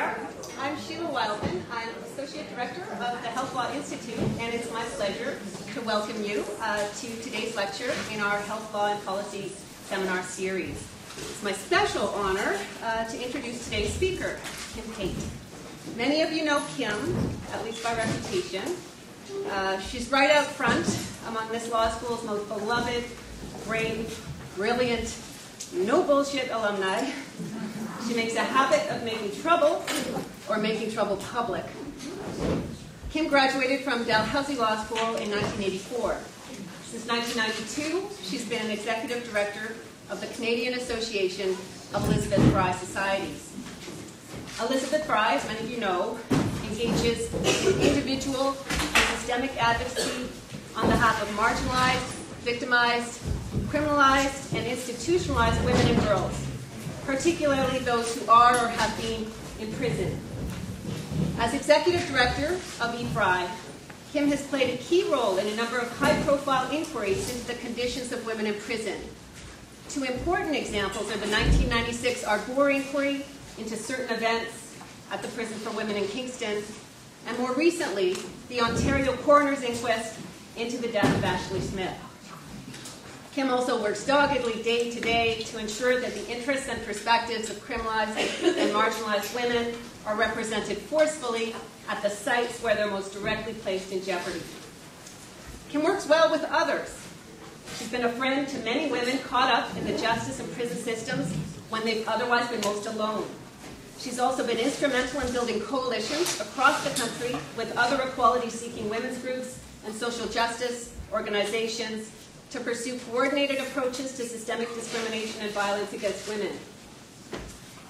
there. I'm Sheila Wildman. I'm Associate Director of the Health Law Institute, and it's my pleasure to welcome you uh, to today's lecture in our Health Law and Policy Seminar Series. It's my special honor uh, to introduce today's speaker, Kim Pate. Many of you know Kim, at least by reputation. Uh, she's right out front among this law school's most beloved, brave, brilliant, no bullshit alumni. She makes a habit of making trouble or making trouble public. Kim graduated from Dalhousie Law School in 1984. Since 1992, she's been an executive director of the Canadian Association of Elizabeth Fry Societies. Elizabeth Fry, as many of you know, engages in individual and systemic advocacy on behalf of marginalized, victimized, criminalized, and institutionalized women and girls, particularly those who are or have been in prison. As executive director of eFry, Kim has played a key role in a number of high-profile inquiries into the conditions of women in prison. Two important examples are the 1996 Arbour inquiry into certain events at the Prison for Women in Kingston, and more recently, the Ontario Coroner's Inquest into the death of Ashley Smith. Kim also works doggedly day to day to ensure that the interests and perspectives of criminalized and marginalized women are represented forcefully at the sites where they're most directly placed in jeopardy. Kim works well with others. She's been a friend to many women caught up in the justice and prison systems when they've otherwise been most alone. She's also been instrumental in building coalitions across the country with other equality seeking women's groups and social justice organizations to pursue coordinated approaches to systemic discrimination and violence against women.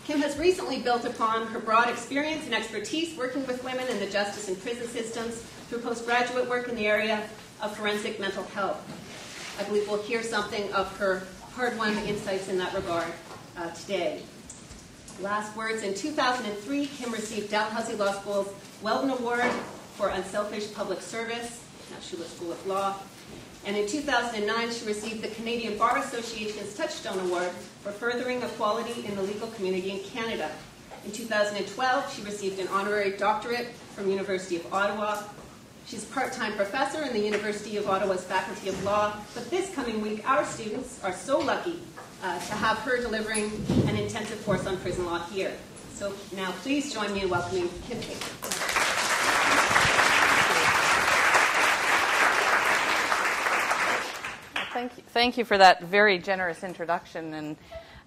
Kim has recently built upon her broad experience and expertise working with women in the justice and prison systems through postgraduate work in the area of forensic mental health. I believe we'll hear something of her hard-won insights in that regard uh, today. Last words, in 2003, Kim received Dalhousie Law School's Weldon Award for Unselfish Public Service, Nashua School of Law, and in 2009, she received the Canadian Bar Association's Touchstone Award for furthering equality in the legal community in Canada. In 2012, she received an honorary doctorate from University of Ottawa. She's part-time professor in the University of Ottawa's Faculty of Law, but this coming week, our students are so lucky uh, to have her delivering an intensive course on prison law here. So now please join me in welcoming Kim Pate. Thank you. Thank you for that very generous introduction. And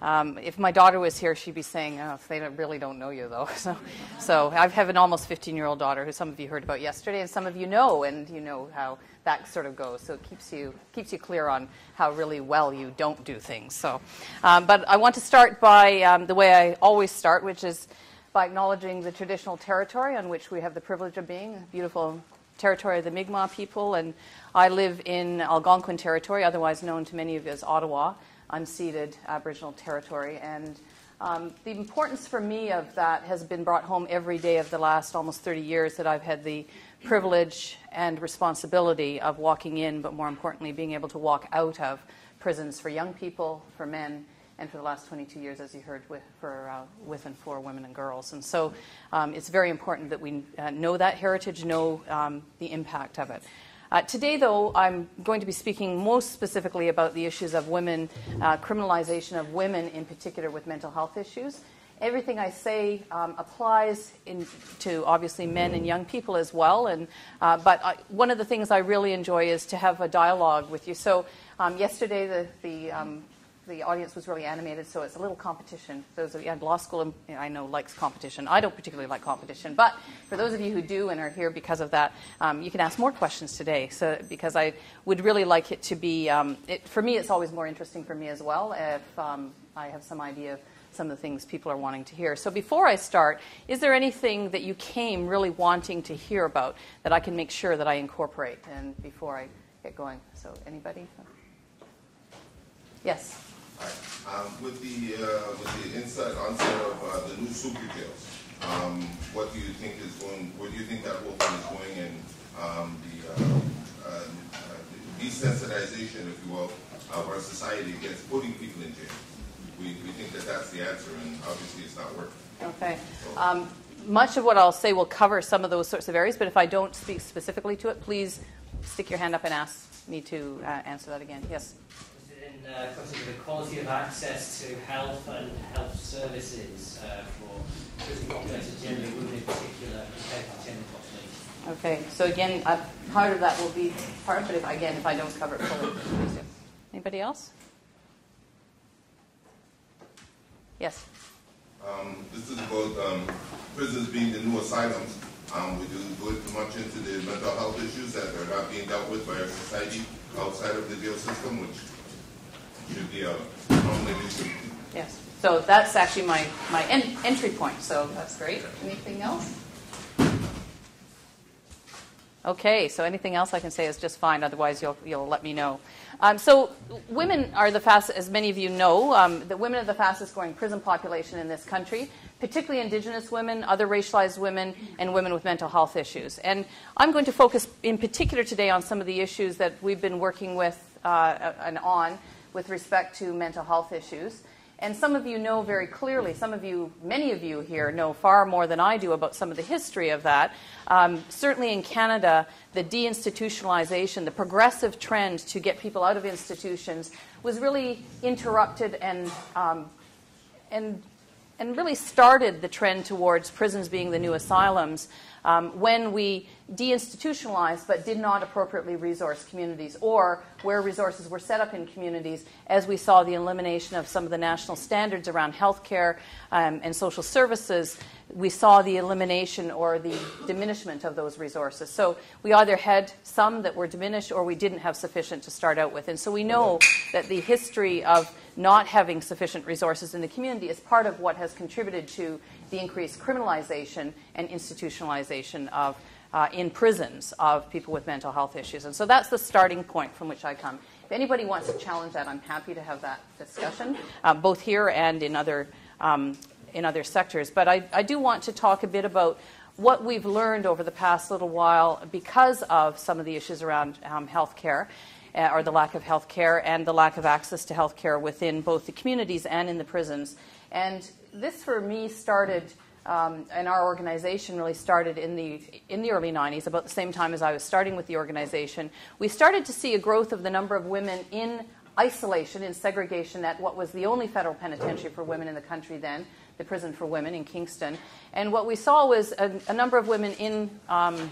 um, if my daughter was here, she'd be saying, oh, they don't, really don't know you, though. So, so I have an almost 15 year old daughter who some of you heard about yesterday, and some of you know, and you know how that sort of goes. So it keeps you, keeps you clear on how really well you don't do things. So, um, but I want to start by um, the way I always start, which is by acknowledging the traditional territory on which we have the privilege of being, beautiful territory of the Mi'kmaq people, and I live in Algonquin territory, otherwise known to many of you as Ottawa, unceded Aboriginal territory. And um, the importance for me of that has been brought home every day of the last almost 30 years that I've had the privilege and responsibility of walking in, but more importantly, being able to walk out of prisons for young people, for men, and for the last 22 years, as you heard, with, for, uh, with and for women and girls. And so um, it's very important that we uh, know that heritage, know um, the impact of it. Uh, today, though, I'm going to be speaking most specifically about the issues of women, uh, criminalization of women in particular with mental health issues. Everything I say um, applies in, to obviously men and young people as well. And, uh, but I, one of the things I really enjoy is to have a dialogue with you. So um, yesterday, the, the um, the audience was really animated, so it's a little competition. Those of you at law school, I know, likes competition. I don't particularly like competition, but for those of you who do and are here because of that, um, you can ask more questions today. So because I would really like it to be, um, it, for me, it's always more interesting for me as well if um, I have some idea of some of the things people are wanting to hear. So before I start, is there anything that you came really wanting to hear about that I can make sure that I incorporate? And before I get going, so anybody? Yes. Um, with the uh, with the inside onset of uh, the new Superjails, um, what do you think is going? Where do you think that whole thing is going? And um, the, uh, uh, the, desensitization, if you will, of our society against putting people in jail. We, we think that that's the answer, and obviously it's not working. Okay. So, um, much of what I'll say will cover some of those sorts of areas, but if I don't speak specifically to it, please stick your hand up and ask me to uh, answer that again. Yes? In uh, context of the quality of access to health and health services uh, for prison populations generally, women in particular, compared to general population. Okay, so again, uh, part of that will be part, but if, again, if I don't cover it fully. Anybody else? Yes. Um, this is about um, prisons being the new asylums. Um, would you go much into the mental health issues that are not being dealt with by our society outside of the jail system, which should be a? Yes. So that's actually my, my en- entry point, so that's great. Anything else? Okay, so anything else I can say is just fine. Otherwise, you'll you'll let me know. Um, so, women are the fast, as many of you know, um, the women are the fastest growing prison population in this country, particularly Indigenous women, other racialized women, and women with mental health issues. And I'm going to focus in particular today on some of the issues that we've been working with uh, and on with respect to mental health issues. And some of you know very clearly, some of you, many of you here know far more than I do about some of the history of that. Um, certainly in Canada, the deinstitutionalization, the progressive trend to get people out of institutions was really interrupted and, um, and, and really started the trend towards prisons being the new asylums um, when we deinstitutionalized but did not appropriately resource communities, or where resources were set up in communities, as we saw the elimination of some of the national standards around healthcare um, and social services, we saw the elimination or the diminishment of those resources. So we either had some that were diminished or we didn't have sufficient to start out with. And so we know that the history of not having sufficient resources in the community is part of what has contributed to the increased criminalization and institutionalization of uh, in prisons of people with mental health issues. And so that's the starting point from which I come. If anybody wants to challenge that, I'm happy to have that discussion, uh, both here and in other, um, in other sectors. But I, I do want to talk a bit about what we've learned over the past little while because of some of the issues around um, health care. Uh, or the lack of health care and the lack of access to health care within both the communities and in the prisons. And this, for me, started um, and our organization really started in the in the early 90s, about the same time as I was starting with the organization. We started to see a growth of the number of women in isolation, in segregation, at what was the only federal penitentiary for women in the country then, the Prison for Women in Kingston. And what we saw was a, a number of women in um,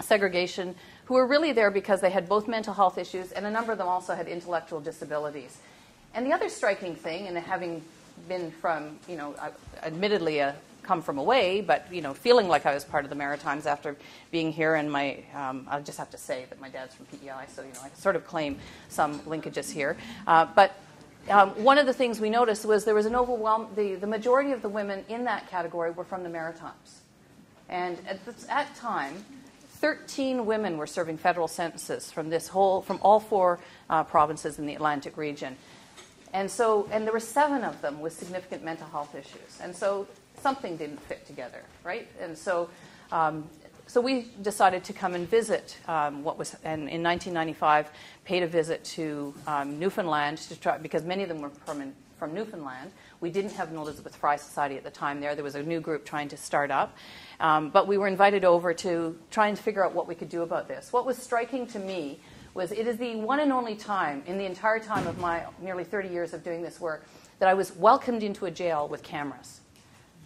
segregation who were really there because they had both mental health issues, and a number of them also had intellectual disabilities. And the other striking thing, and having been from, you know, admittedly a come from away, but you know, feeling like I was part of the Maritimes after being here. And my, um, I just have to say that my dad's from PEI, so you know, I sort of claim some linkages here. Uh, but um, one of the things we noticed was there was an overwhelm. The, the majority of the women in that category were from the Maritimes, and at that time. 13 women were serving federal sentences from this whole, from all four uh, provinces in the Atlantic region. And so, and there were seven of them with significant mental health issues. And so something didn't fit together, right? And so, um, so we decided to come and visit um, what was, and in 1995, paid a visit to um, Newfoundland to try, because many of them were from, from Newfoundland. We didn't have an Elizabeth Fry Society at the time there. There was a new group trying to start up. Um, but we were invited over to try and figure out what we could do about this. What was striking to me was it is the one and only time in the entire time of my nearly 30 years of doing this work that I was welcomed into a jail with cameras.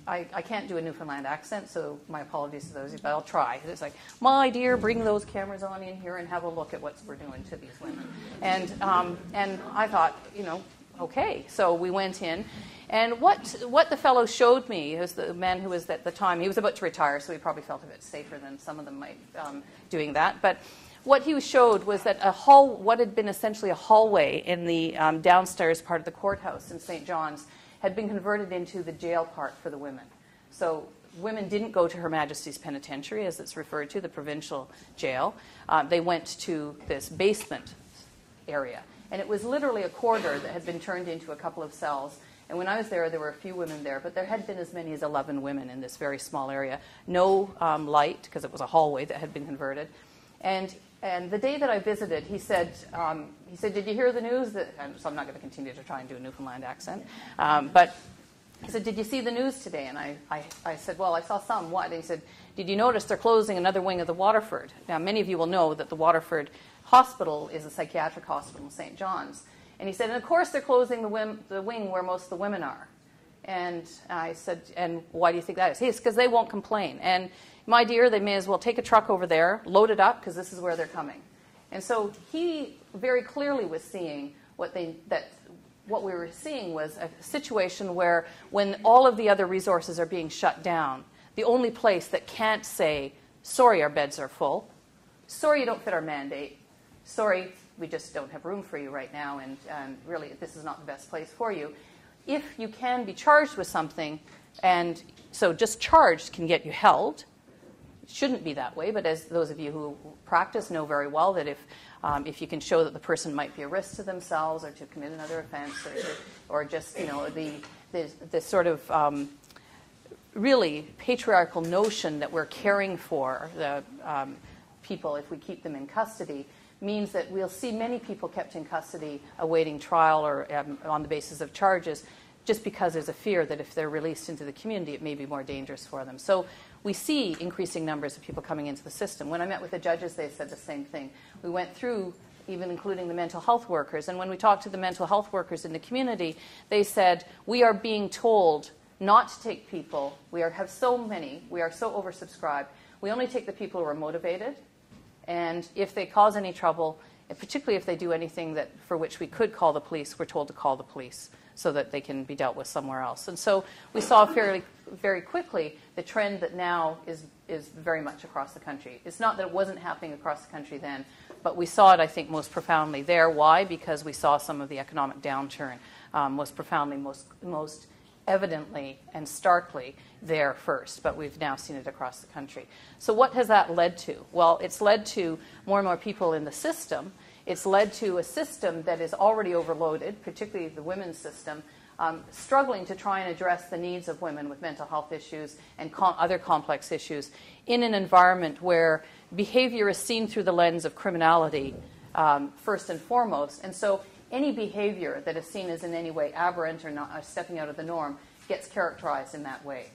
I, I can't do a Newfoundland accent, so my apologies to those, but I'll try. It's like, my dear, bring those cameras on in here and have a look at what we're doing to these women. And, um, and I thought, you know, okay. So we went in. And what, what the fellow showed me was the man who was at the time, he was about to retire, so he probably felt a bit safer than some of them might um, doing that. But what he showed was that a hall, what had been essentially a hallway in the um, downstairs part of the courthouse in St. John's, had been converted into the jail part for the women. So women didn't go to Her Majesty's Penitentiary, as it's referred to, the provincial jail. Uh, they went to this basement area. And it was literally a corridor that had been turned into a couple of cells. And when I was there, there were a few women there, but there had been as many as 11 women in this very small area. No um, light, because it was a hallway that had been converted. And and the day that I visited, he said, um, he said, did you hear the news? That, so I'm not going to continue to try and do a Newfoundland accent. Um, but he said, Did you see the news today? And I, I, I said, Well, I saw some. What? And he said, Did you notice they're closing another wing of the Waterford? Now, many of you will know that the Waterford Hospital is a psychiatric hospital in St. John's. And he said, And of course they're closing the, wim- the wing where most of the women are. And I said, And why do you think that is? He said, Because they won't complain. And my dear, they may as well take a truck over there, load it up, because this is where they're coming. And so he very clearly was seeing what they that what we were seeing was a situation where when all of the other resources are being shut down, the only place that can't say, sorry, our beds are full, sorry, you don't fit our mandate, sorry, we just don't have room for you right now, and, and really, this is not the best place for you. If you can be charged with something, and so just charged can get you held, shouldn't be that way, but as those of you who practice know very well, that if um, if you can show that the person might be a risk to themselves or to commit another offense or, to, or just, you know, the, the, the sort of um, really patriarchal notion that we're caring for the um, people if we keep them in custody means that we'll see many people kept in custody awaiting trial or um, on the basis of charges just because there's a fear that if they're released into the community, it may be more dangerous for them. So we see increasing numbers of people coming into the system. When I met with the judges, they said the same thing. We went through, even including the mental health workers, and when we talked to the mental health workers in the community, they said, We are being told not to take people. We are, have so many, we are so oversubscribed. We only take the people who are motivated, and if they cause any trouble, particularly if they do anything that, for which we could call the police, we're told to call the police so that they can be dealt with somewhere else. And so we saw fairly, very quickly the trend that now is, is very much across the country. It's not that it wasn't happening across the country then, but we saw it, I think, most profoundly there. Why? Because we saw some of the economic downturn um, most profoundly, most, most evidently and starkly there first, but we've now seen it across the country. So, what has that led to? Well, it's led to more and more people in the system it's led to a system that is already overloaded, particularly the women's system, um, struggling to try and address the needs of women with mental health issues and com- other complex issues in an environment where behavior is seen through the lens of criminality um, first and foremost. And so any behavior that is seen as in any way aberrant or not, uh, stepping out of the norm gets characterized in that way.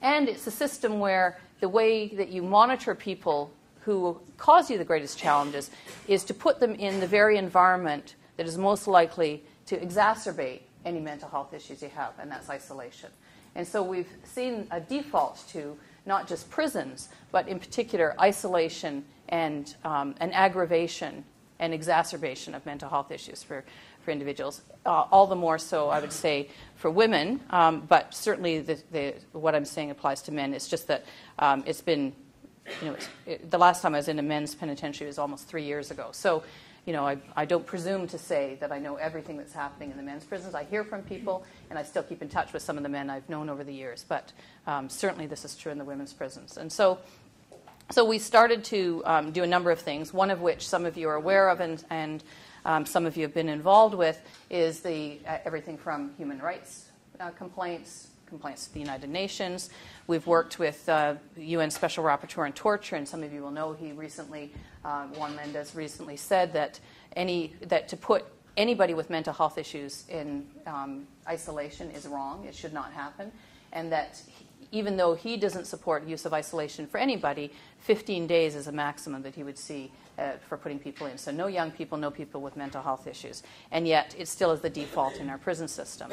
And it's a system where the way that you monitor people who cause you the greatest challenges is to put them in the very environment that is most likely to exacerbate any mental health issues you have, and that's isolation. And so we've seen a default to not just prisons, but in particular isolation and um, an aggravation and exacerbation of mental health issues for, for individuals. Uh, all the more so, I would say, for women, um, but certainly the, the, what I'm saying applies to men. It's just that um, it's been you know, it, the last time I was in a men's penitentiary was almost three years ago. So, you know, I, I don't presume to say that I know everything that's happening in the men's prisons. I hear from people, and I still keep in touch with some of the men I've known over the years. But um, certainly, this is true in the women's prisons. And so, so we started to um, do a number of things. One of which some of you are aware of, and, and um, some of you have been involved with, is the uh, everything from human rights uh, complaints complaints to the United Nations. We've worked with uh, UN Special Rapporteur on Torture, and some of you will know he recently, uh, Juan Mendez recently said that any that to put anybody with mental health issues in um, isolation is wrong. It should not happen, and that even though he doesn't support use of isolation for anybody, 15 days is a maximum that he would see uh, for putting people in. So no young people, no people with mental health issues. And yet it still is the default in our prison system.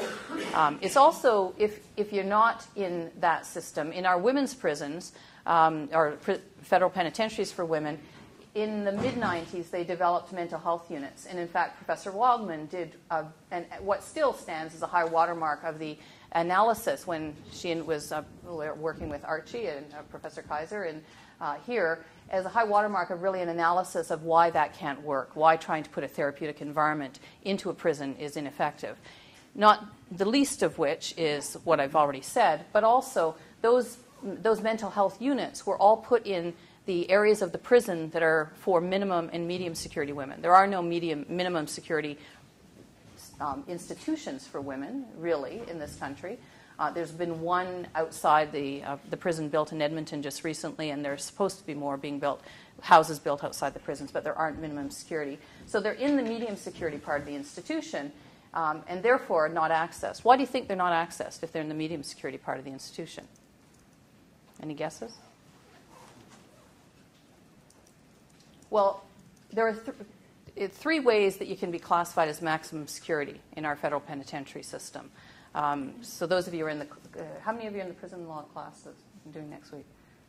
Um, it's also, if, if you're not in that system, in our women's prisons, um, or pr- federal penitentiaries for women, in the mid 90s, they developed mental health units. And in fact, Professor Wildman did uh, and what still stands as a high watermark of the analysis when she was uh, working with Archie and uh, Professor Kaiser and uh, here as a high watermark of really an analysis of why that can't work, why trying to put a therapeutic environment into a prison is ineffective. Not the least of which is what I've already said, but also those, those mental health units were all put in the areas of the prison that are for minimum and medium security women. There are no medium minimum security um, institutions for women, really, in this country. Uh, there's been one outside the, uh, the prison built in Edmonton just recently, and there's supposed to be more being built, houses built outside the prisons, but there aren't minimum security. So they're in the medium security part of the institution. um, and therefore not accessed. Why do you think they're not accessed if they're in the medium security part of the institution? Any guesses? Well, there are th- three ways that you can be classified as maximum security in our federal penitentiary system. Um, so, those of you are in the, uh, how many of you are in the prison law class that I'm doing next week?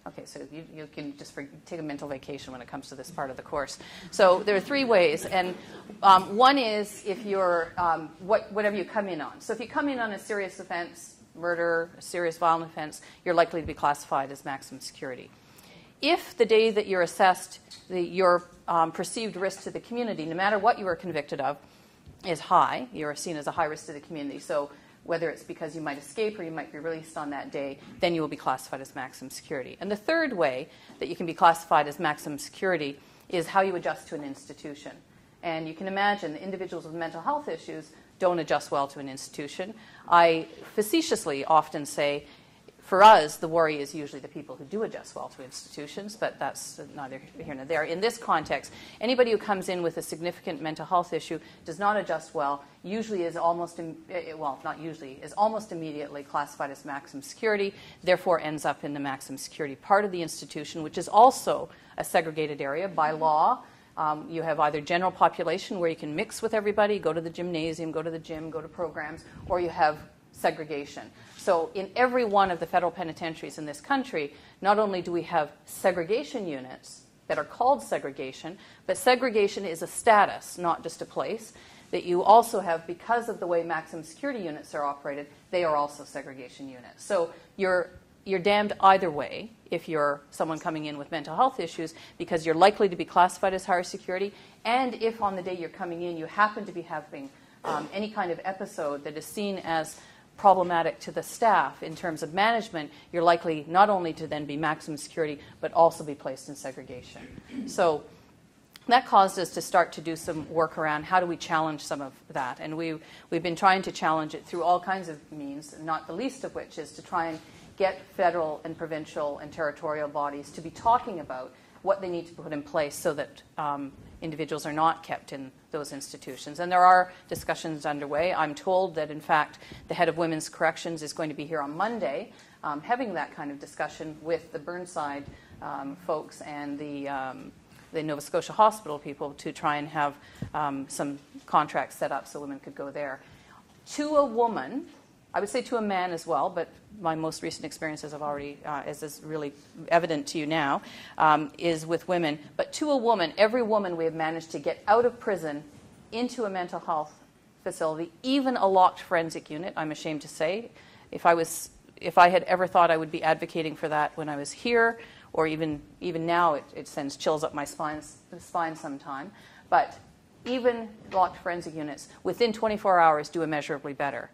Okay, so you, you can just for, take a mental vacation when it comes to this part of the course. So there are three ways, and um, one is if you're um, what, whatever you come in on. So if you come in on a serious offense, murder, a serious violent offense, you're likely to be classified as maximum security. If the day that you're assessed, the, your um, perceived risk to the community, no matter what you are convicted of, is high, you're seen as a high risk to the community. So whether it's because you might escape or you might be released on that day, then you will be classified as maximum security. And the third way that you can be classified as maximum security is how you adjust to an institution. And you can imagine individuals with mental health issues don't adjust well to an institution. I facetiously often say for us, the worry is usually the people who do adjust well to institutions, but that's neither here nor there. In this context, anybody who comes in with a significant mental health issue does not adjust well, usually is almost, eh, eh, well, not usually, is almost immediately classified as maximum security, therefore ends up in the maximum security part of the institution, which is also a segregated area by law. Um, you have either general population where you can mix with everybody, go to the gymnasium, go to the gym, go to programs, or you have segregation. So, in every one of the federal penitentiaries in this country, not only do we have segregation units that are called segregation, but segregation is a status, not just a place. That you also have, because of the way maximum security units are operated, they are also segregation units. So, you're you're damned either way if you're someone coming in with mental health issues because you're likely to be classified as higher security, and if on the day you're coming in you happen to be having um, any kind of episode that is seen as problematic to the staff in terms of management, you're likely not only to then be maximum security, but also be placed in segregation. So that caused us to start to do some work around how do we challenge some of that. And we, we've been trying to challenge it through all kinds of means, not the least of which is to try and get federal and provincial and territorial bodies to be talking about what they need to put in place so that um, individuals are not kept in those institutions. And there are discussions underway. I'm told that, in fact, the head of Women's Corrections is going to be here on Monday um, having that kind of discussion with the Burnside um, folks and the, um, the Nova Scotia Hospital people to try and have um, some contracts set up so women could go there. To a woman, I would say to a man as well, but my most recent experiences have already, uh, as is really evident to you now, um, is with women. But to a woman, every woman we have managed to get out of prison into a mental health facility, even a locked forensic unit, I'm ashamed to say. If I, was, if I had ever thought I would be advocating for that when I was here, or even, even now, it, it sends chills up my spine, spine sometime. But even locked forensic units, within 24 hours, do immeasurably better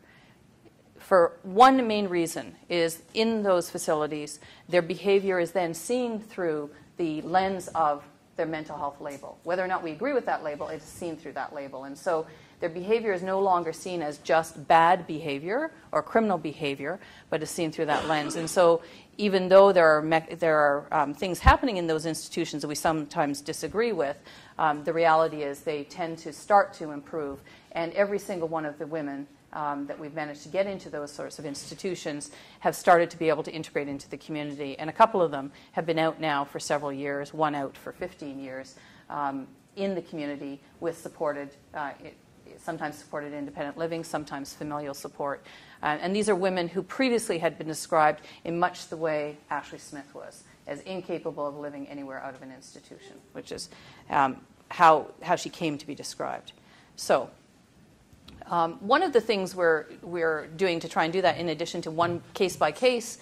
for one main reason is in those facilities, their behavior is then seen through the lens of their mental health label. Whether or not we agree with that label, it's seen through that label. And so their behavior is no longer seen as just bad behavior or criminal behavior, but is seen through that lens. And so even though there are, there are um, things happening in those institutions that we sometimes disagree with, um, the reality is they tend to start to improve. And every single one of the women um, that we've managed to get into those sorts of institutions have started to be able to integrate into the community. And a couple of them have been out now for several years, one out for 15 years, um, in the community with supported, uh, sometimes supported independent living, sometimes familial support. Uh, and these are women who previously had been described in much the way Ashley Smith was, as incapable of living anywhere out of an institution, which is um, how, how she came to be described. So, um, one of the things we're, we're doing to try and do that, in addition to one case by case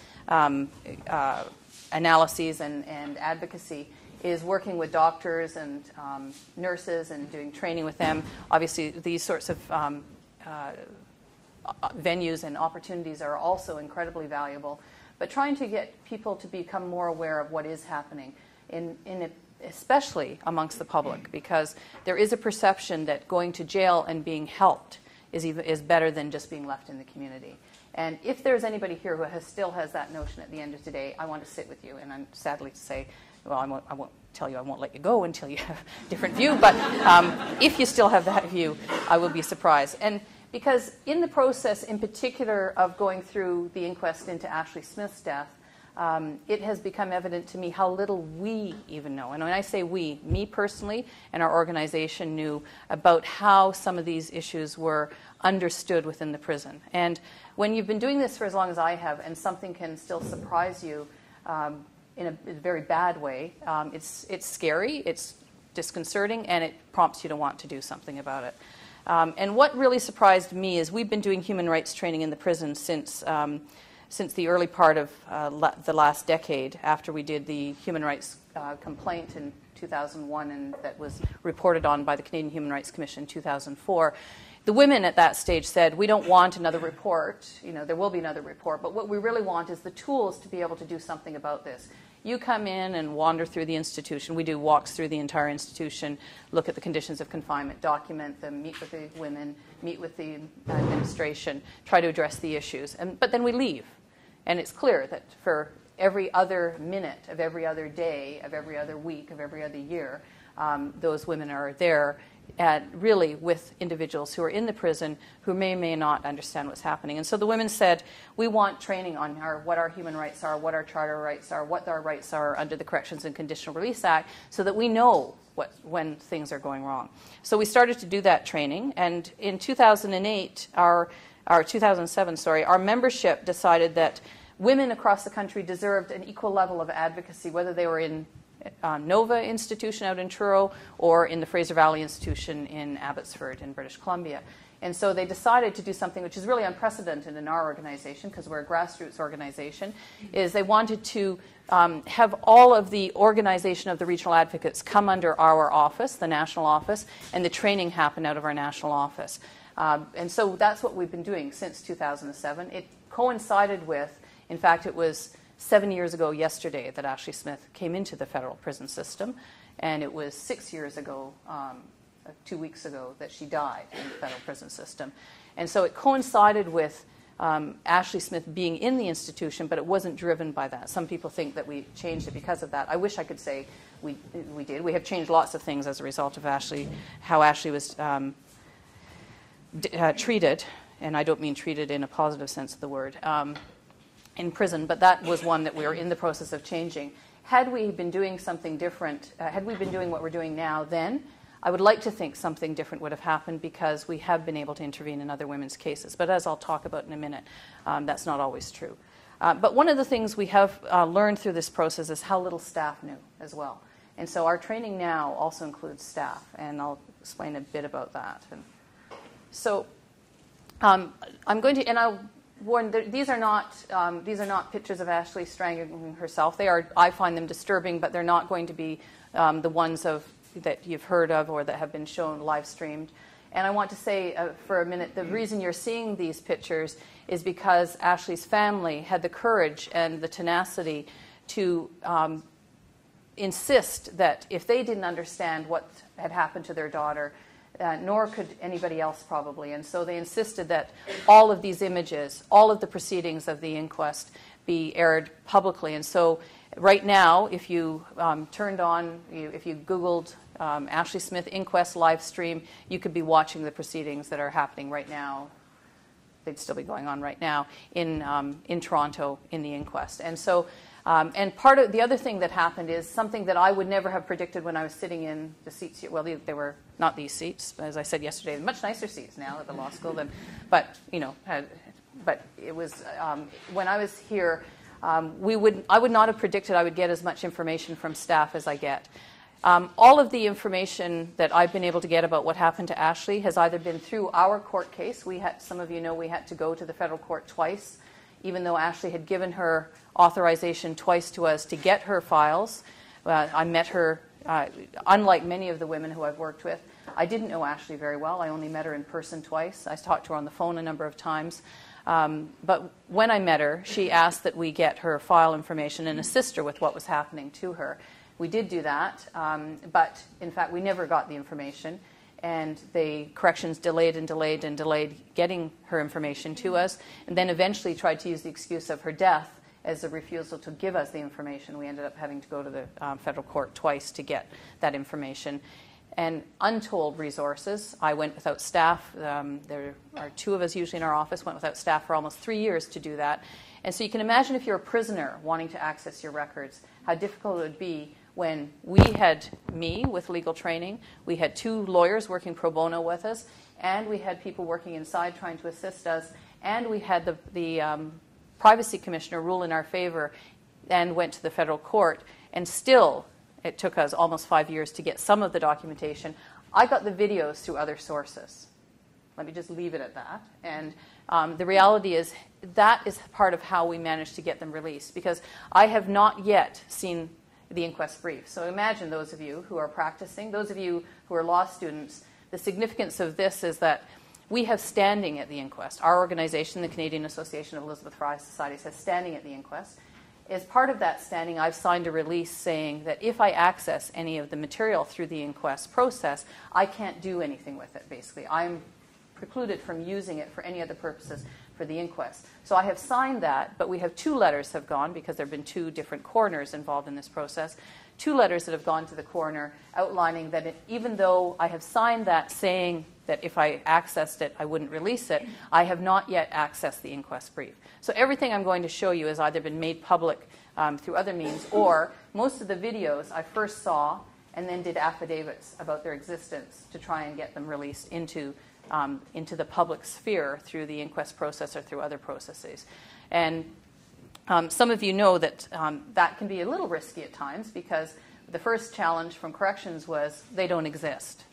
analyses and, and advocacy, is working with doctors and um, nurses and doing training with them. Obviously, these sorts of um, uh, venues and opportunities are also incredibly valuable. But trying to get people to become more aware of what is happening, in, in a, especially amongst the public, because there is a perception that going to jail and being helped is, even, is better than just being left in the community. And if there's anybody here who has, still has that notion at the end of today, I want to sit with you. And I'm sadly to say, well, I won't, I won't tell you I won't let you go until you have a different view. But um, if you still have that view, I will be surprised. And Because in the process, in particular, of going through the inquest into Ashley Smith's death, um, it has become evident to me how little we even know. And when I say we, me personally and our organization knew about how some of these issues were understood within the prison. And when you've been doing this for as long as I have, and something can still surprise you um, in a, a, very bad way, um, it's, it's scary, it's disconcerting, and it prompts you to want to do something about it. Um, and what really surprised me is we've been doing human rights training in the prison since, um, since the early part of uh, la- the last decade, after we did the human rights uh, complaint in 2001 and that was reported on by the Canadian Human Rights Commission in 2004 the women at that stage said, We don't want another report. You know, there will be another report, but what we really want is the tools to be able to do something about this. You come in and wander through the institution. We do walks through the entire institution, look at the conditions of confinement, document them, meet with the women, meet with the administration, try to address the issues. And, but then we leave. And it's clear that for every other minute of every other day, of every other week, of every other year, um, those women are there at really with individuals who are in the prison who may may not understand what's happening. And so the women said, we want training on our, what our human rights are, what our charter rights are, what our rights are under the Corrections and Conditional Release Act, so that we know what, when things are going wrong. So we started to do that training, and in 2008, our, our 2007, sorry, our membership decided that women across the country deserved an equal level of advocacy, whether they were in uh, Nova Institution out in Truro or in the Fraser Valley Institution in Abbotsford in British Columbia. And so they decided to do something which is really unprecedented in our organization because we're a grassroots organization, is they wanted to um, have all of the organization of the regional advocates come under our office, the national office, and the training happen out of our national office. Um, and so that's what we've been doing since 2007. It coincided with, in fact, it was seven years ago yesterday that Ashley Smith came into the federal prison system, and it was six years ago, um, two weeks ago, that she died in the federal prison system. And so it coincided with um, Ashley Smith being in the institution, but it wasn't driven by that. Some people think that we changed it because of that. I wish I could say we, we did. We have changed lots of things as a result of Ashley, how Ashley was um, d- uh, treated, and I don't mean treated in a positive sense of the word. In prison, but that was one that we were in the process of changing. Had we been doing something different, uh, had we been doing what we're doing now then, I would like to think something different would have happened because we have been able to intervene in other women's cases. But as I'll talk about in a minute, um, that's not always true. Uh, but one of the things we have uh, learned through this process is how little staff knew as well. And so our training now also includes staff, and I'll explain a bit about that. And so um, I'm going to, and I'll Warren, these are not um, these are not pictures of Ashley strangling herself. They are, I find them disturbing, but they're not going to be um, the ones of that you've heard of or that have been shown live streamed. And I want to say uh, for a minute, the reason you're seeing these pictures is because Ashley's family had the courage and the tenacity to um, insist that if they didn't understand what had happened to their daughter, uh, nor could anybody else probably. And so they insisted that all of these images, all of the proceedings of the inquest, be aired publicly. And so right now, if you um, turned on, you, if you Googled um, Ashley Smith inquest live stream, you could be watching the proceedings that are happening right now. They'd still be going on right now in, um, in Toronto in the inquest. And so um, and part of the other thing that happened is something that I would never have predicted when I was sitting in the seats. Well, they, they were not these seats, as I said yesterday, much nicer seats now at the law school than, but you know, had, but it was um, when I was here. Um, we would, I would not have predicted I would get as much information from staff as I get. Um, all of the information that I've been able to get about what happened to Ashley has either been through our court case. We had, some of you know, we had to go to the federal court twice, even though Ashley had given her authorization twice to us to get her files. Uh, I met her, uh, unlike many of the women who I've worked with. I didn't know Ashley very well. I only met her in person twice. I talked to her on the phone a number of times. Um, but when I met her, she asked that we get her file information and assist her with what was happening to her. We did do that, um, but in fact, we never got the information. And the corrections delayed and delayed and delayed getting her information to us, and then eventually tried to use the excuse of her death as a refusal to give us the information. We ended up having to go to the um, federal court twice to get that information. and untold resources. I went without staff. Um, there are two of us usually in our office, went without staff for almost three years to do that. And so you can imagine if you're a prisoner wanting to access your records, how difficult it would be when we had me with legal training, we had two lawyers working pro bono with us, and we had people working inside trying to assist us, and we had the, the um, privacy commissioner rule in our favor and went to the federal court, and still it took us almost five years to get some of the documentation. I got the videos through other sources. Let me just leave it at that. And um, the reality is that is part of how we managed to get them released because I have not yet seen the inquest brief. So imagine those of you who are practicing, those of you who are law students, the significance of this is that we have standing at the inquest. Our organization, the Canadian Association of Elizabeth Fry Societies, has standing at the inquest. As part of that standing, I've signed a release saying that if I access any of the material through the inquest process, I can't do anything with it, basically. I'm precluded from using it for any other purposes for the inquest. So I have signed that, but we have two letters have gone because there have been two different coroners involved in this process. Two letters that have gone to the coroner outlining that it, even though I have signed that saying that if I accessed it, I wouldn't release it, I have not yet accessed the inquest brief. So everything I'm going to show you has either been made public um, through other means, or most of the videos I first saw and then did affidavits about their existence to try and get them released into um, into the public sphere through the inquest process or through other processes. And um, some of you know that um, that can be a little risky at times because the first challenge from corrections was they don't exist.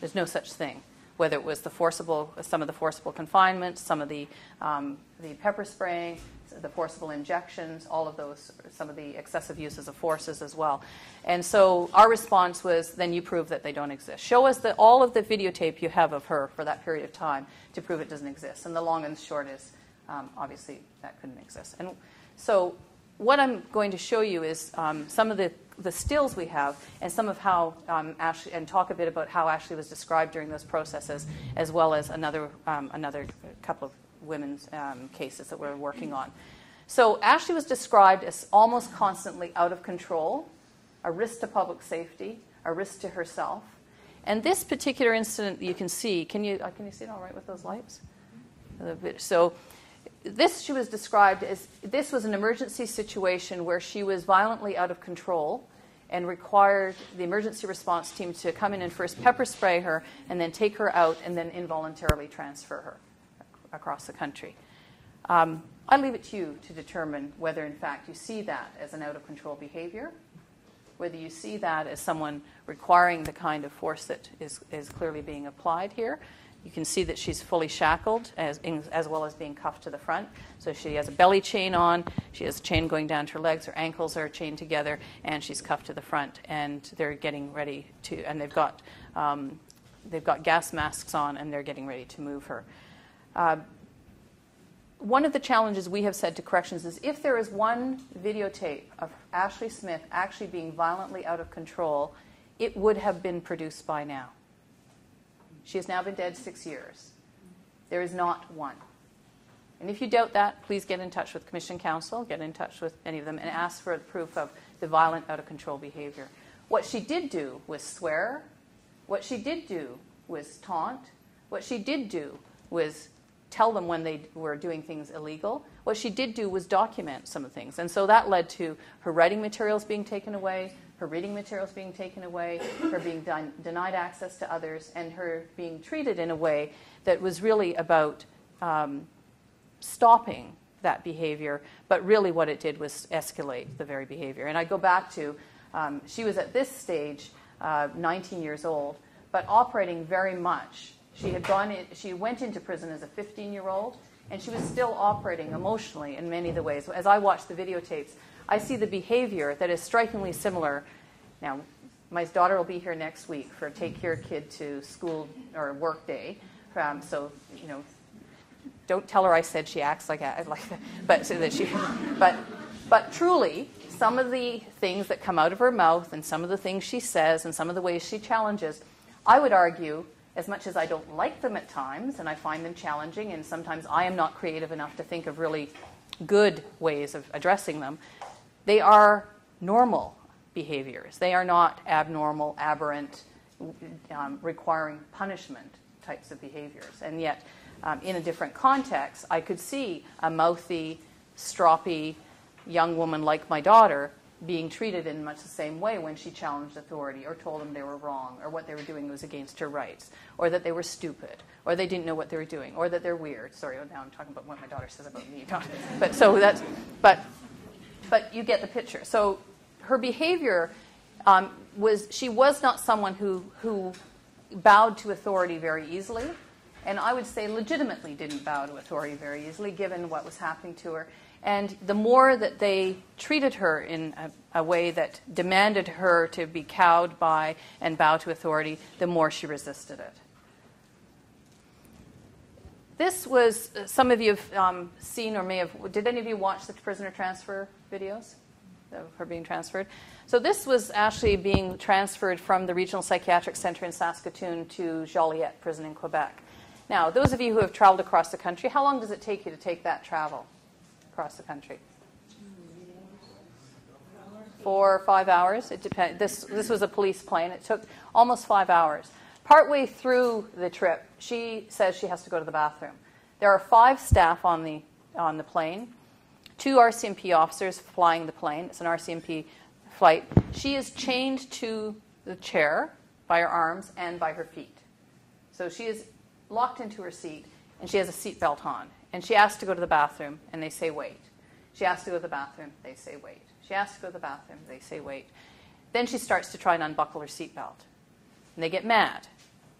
There's no such thing. Whether it was the forcible, some of the forcible confinement, some of the, um, the pepper spraying, the forcible injections, all of those, some of the excessive uses of forces as well. And so our response was then you prove that they don't exist. Show us the, all of the videotape you have of her for that period of time to prove it doesn't exist. And the long and short is um, obviously that couldn't exist. And so what I'm going to show you is um, some of the, the stills we have and some of how um, Ashley, and talk a bit about how Ashley was described during those processes, as well as another, um, another couple of women's um, cases that we're working on. So Ashley was described as almost constantly out of control, a risk to public safety, a risk to herself. And this particular incident you can see, can you, uh, can you see it all right with those lights? So this she was described as this was an emergency situation where she was violently out of control and required the emergency response team to come in and first pepper spray her and then take her out and then involuntarily transfer her across the country. Um, I leave it to you to determine whether, in fact, you see that as an out of control behavior, whether you see that as someone requiring the kind of force that is, is clearly being applied here. You can see that she's fully shackled as, as well as being cuffed to the front. So she has a belly chain on, she has a chain going down to her legs, her ankles are chained together, and she's cuffed to the front. And they're getting ready to, and they've got, um, they've got gas masks on, and they're getting ready to move her. Uh, one of the challenges we have said to corrections is if there is one videotape of Ashley Smith actually being violently out of control, it would have been produced by now. She has now been dead six years. There is not one. And if you doubt that, please get in touch with Commission Counsel, get in touch with any of them, and ask for proof of the violent, out of control behavior. What she did do was swear. What she did do was taunt. What she did do was tell them when they were doing things illegal. What she did do was document some of the things. And so that led to her writing materials being taken away, her reading materials being taken away, her being done, denied access to others, and her being treated in a way that was really about um, stopping that behavior. But really, what it did was escalate the very behavior. And I go back to um, she was at this stage, uh, 19 years old, but operating very much she had gone in, she went into prison as a 15 year old, and she was still operating emotionally in many of the ways. As I watch the videotapes, I see the behavior that is strikingly similar. Now, my daughter will be here next week for take your kid to school or work day. Um, so, you know, don't tell her I said she acts like, like but so that she, but, but truly, some of the things that come out of her mouth and some of the things she says and some of the ways she challenges, I would argue as much as I don't like them at times and I find them challenging, and sometimes I am not creative enough to think of really good ways of addressing them, they are normal behaviors. They are not abnormal, aberrant, um, requiring punishment types of behaviors. And yet, um, in a different context, I could see a mouthy, stroppy young woman like my daughter being treated in much the same way when she challenged authority or told them they were wrong or what they were doing was against her rights or that they were stupid or they didn't know what they were doing or that they're weird. Sorry, now I'm talking about what my daughter says about me. But so that's, but, but you get the picture. So her behavior um, was, she was not someone who, who bowed to authority very easily. And I would say legitimately didn't bow to authority very easily given what was happening to her. And the more that they treated her in a, a, way that demanded her to be cowed by and bow to authority, the more she resisted it. This was, uh, some of you have um, seen or may have, did any of you watch the prisoner transfer videos of her being transferred? So this was actually being transferred from the Regional Psychiatric Center in Saskatoon to Joliette Prison in Quebec. Now, those of you who have traveled across the country, how long does it take you to take that travel? Across the country? Four or five hours. It depends. This this was a police plane. It took almost five hours. Partway through the trip, she says she has to go to the bathroom. There are five staff on the on the plane, two RCMP officers flying the plane. It's an RCMP flight. She is chained to the chair by her arms and by her feet. So she is locked into her seat, and she has a seatbelt on. And she asks to go to the bathroom, and they say, wait. She asks to go to the bathroom, they say, wait. She asks to go to the bathroom, they say, wait. Then she starts to try and unbuckle her seatbelt. And they get mad,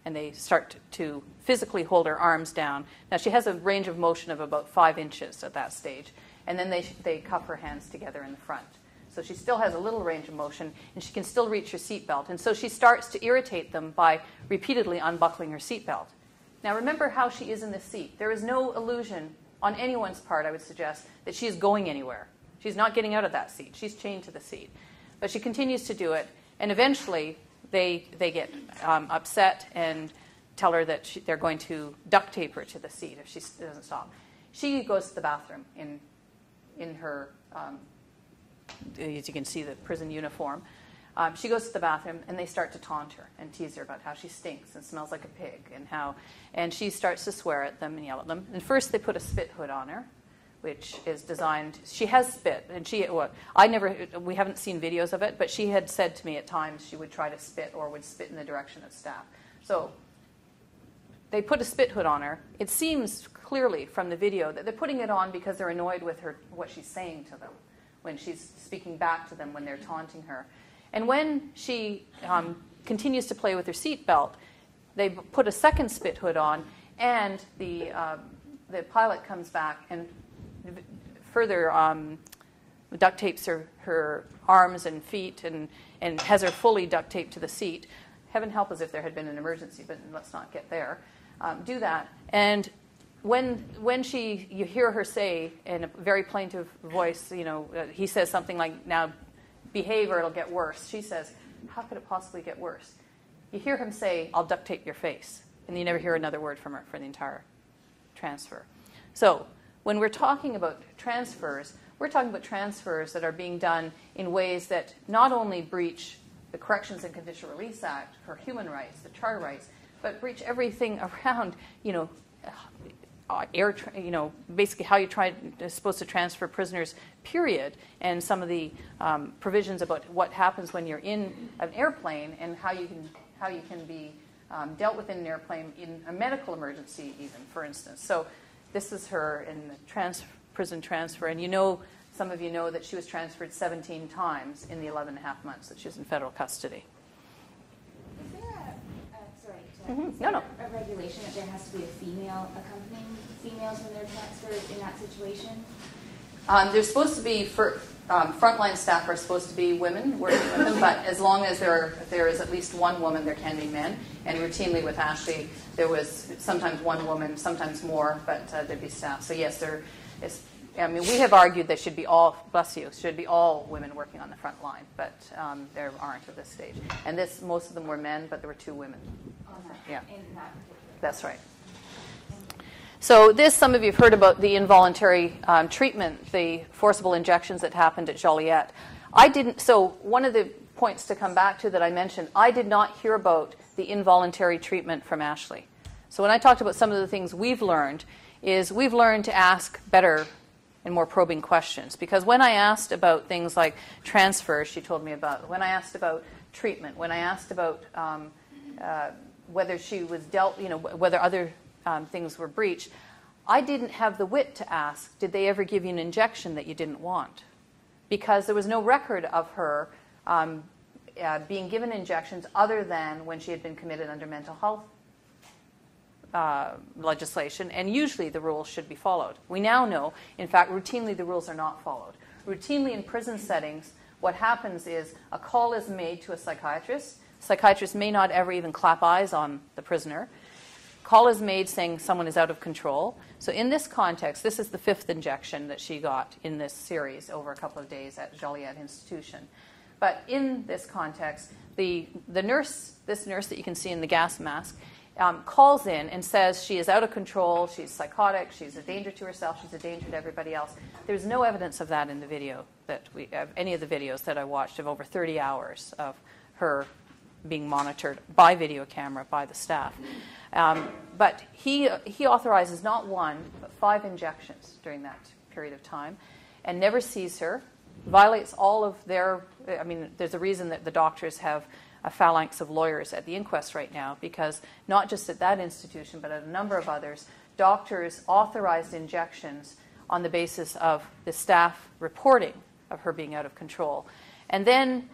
and they start to physically hold her arms down. Now, she has a range of motion of about five inches at that stage. And then they, they cuff her hands together in the front. So she still has a little range of motion, and she can still reach her seatbelt. And so she starts to irritate them by repeatedly unbuckling her seatbelt. Now remember how she is in the seat. There is no illusion on anyone's part, I would suggest, that she is going anywhere. She's not getting out of that seat. She's chained to the seat. But she continues to do it, and eventually they, they get um, upset and tell her that she, they're going to duct tape her to the seat if she doesn't stop. She goes to the bathroom in, in her, um, as you can see, the prison uniform. Um, she goes to the bathroom and they start to taunt her and tease her about how she stinks and smells like a pig and how, and she starts to swear at them and yell at them. And first they put a spit hood on her, which is designed. She has spit, and she. Well, I never. We haven't seen videos of it, but she had said to me at times she would try to spit or would spit in the direction of staff. So they put a spit hood on her. It seems clearly from the video that they're putting it on because they're annoyed with her what she's saying to them when she's speaking back to them when they're taunting her. And when she um, continues to play with her seatbelt, they put a second spit hood on, and the, uh, the pilot comes back and further um, duct tapes her, her arms and feet and, and has her fully duct taped to the seat. Heaven help us if there had been an emergency, but let's not get there. Um, do that. And when, when she, you hear her say in a very plaintive voice, you know, uh, he says something like, now behave or it'll get worse. She says, How could it possibly get worse? You hear him say, I'll duct tape your face. And you never hear another word from her for the entire transfer. So, when we're talking about transfers, we're talking about transfers that are being done in ways that not only breach the Corrections and Conditional Release Act for human rights, the charter rights, but breach everything around, you know, air, tra- you know, basically how you try uh, supposed to transfer prisoners, period, and some of the um, provisions about what happens when you're in an airplane and how you can how you can be um, dealt with in an airplane in a medical emergency, even for instance. So this is her in the trans- prison transfer, and you know, some of you know that she was transferred 17 times in the 11 and a half months that she was in federal custody. Mm-hmm. No, no. A regulation that there has to be a female accompanying females when they're transferred in that situation? Um, there's supposed to be for um, frontline staff are supposed to be women working with them, but as long as there are, there is at least one woman, there can be men. And routinely with Ashley, there was sometimes one woman, sometimes more, but uh, there'd be staff. So yes, there is. I mean, we have argued there should be all, bless you, should be all women working on the front line, but um, there aren't at this stage. And this, most of them were men, but there were two women. Yeah. That's right. So this, some of you have heard about the involuntary um, treatment, the forcible injections that happened at Joliette. I didn't. So one of the points to come back to that I mentioned. I did not hear about the involuntary treatment from Ashley. So when I talked about some of the things we've learned, is we've learned to ask better and more probing questions. Because when I asked about things like transfers, she told me about. When I asked about treatment, when I asked about um, uh, whether she was dealt, you know, whether other um, things were breached, I didn't have the wit to ask, did they ever give you an injection that you didn't want? Because there was no record of her um, uh, being given injections other than when she had been committed under mental health uh, legislation, and usually the rules should be followed. We now know, in fact, routinely the rules are not followed. Routinely in prison settings, what happens is a call is made to a psychiatrist. Psychiatrist may not ever even clap eyes on the prisoner. Call is made saying someone is out of control. So, in this context, this is the fifth injection that she got in this series over a couple of days at Joliette Institution. But in this context, the, the nurse, this nurse that you can see in the gas mask, um, calls in and says she is out of control, she's psychotic, she's a danger to herself, she's a danger to everybody else. There's no evidence of that in the video that we, of any of the videos that I watched of over 30 hours of her being monitored by video camera by the staff. Um, but he, he authorizes not one, but five injections during that period of time and never sees her, violates all of their, I mean, there's a reason that the doctors have a phalanx of lawyers at the inquest right now because not just at that institution, but at a number of others, doctors authorized injections on the basis of the staff reporting of her being out of control. And then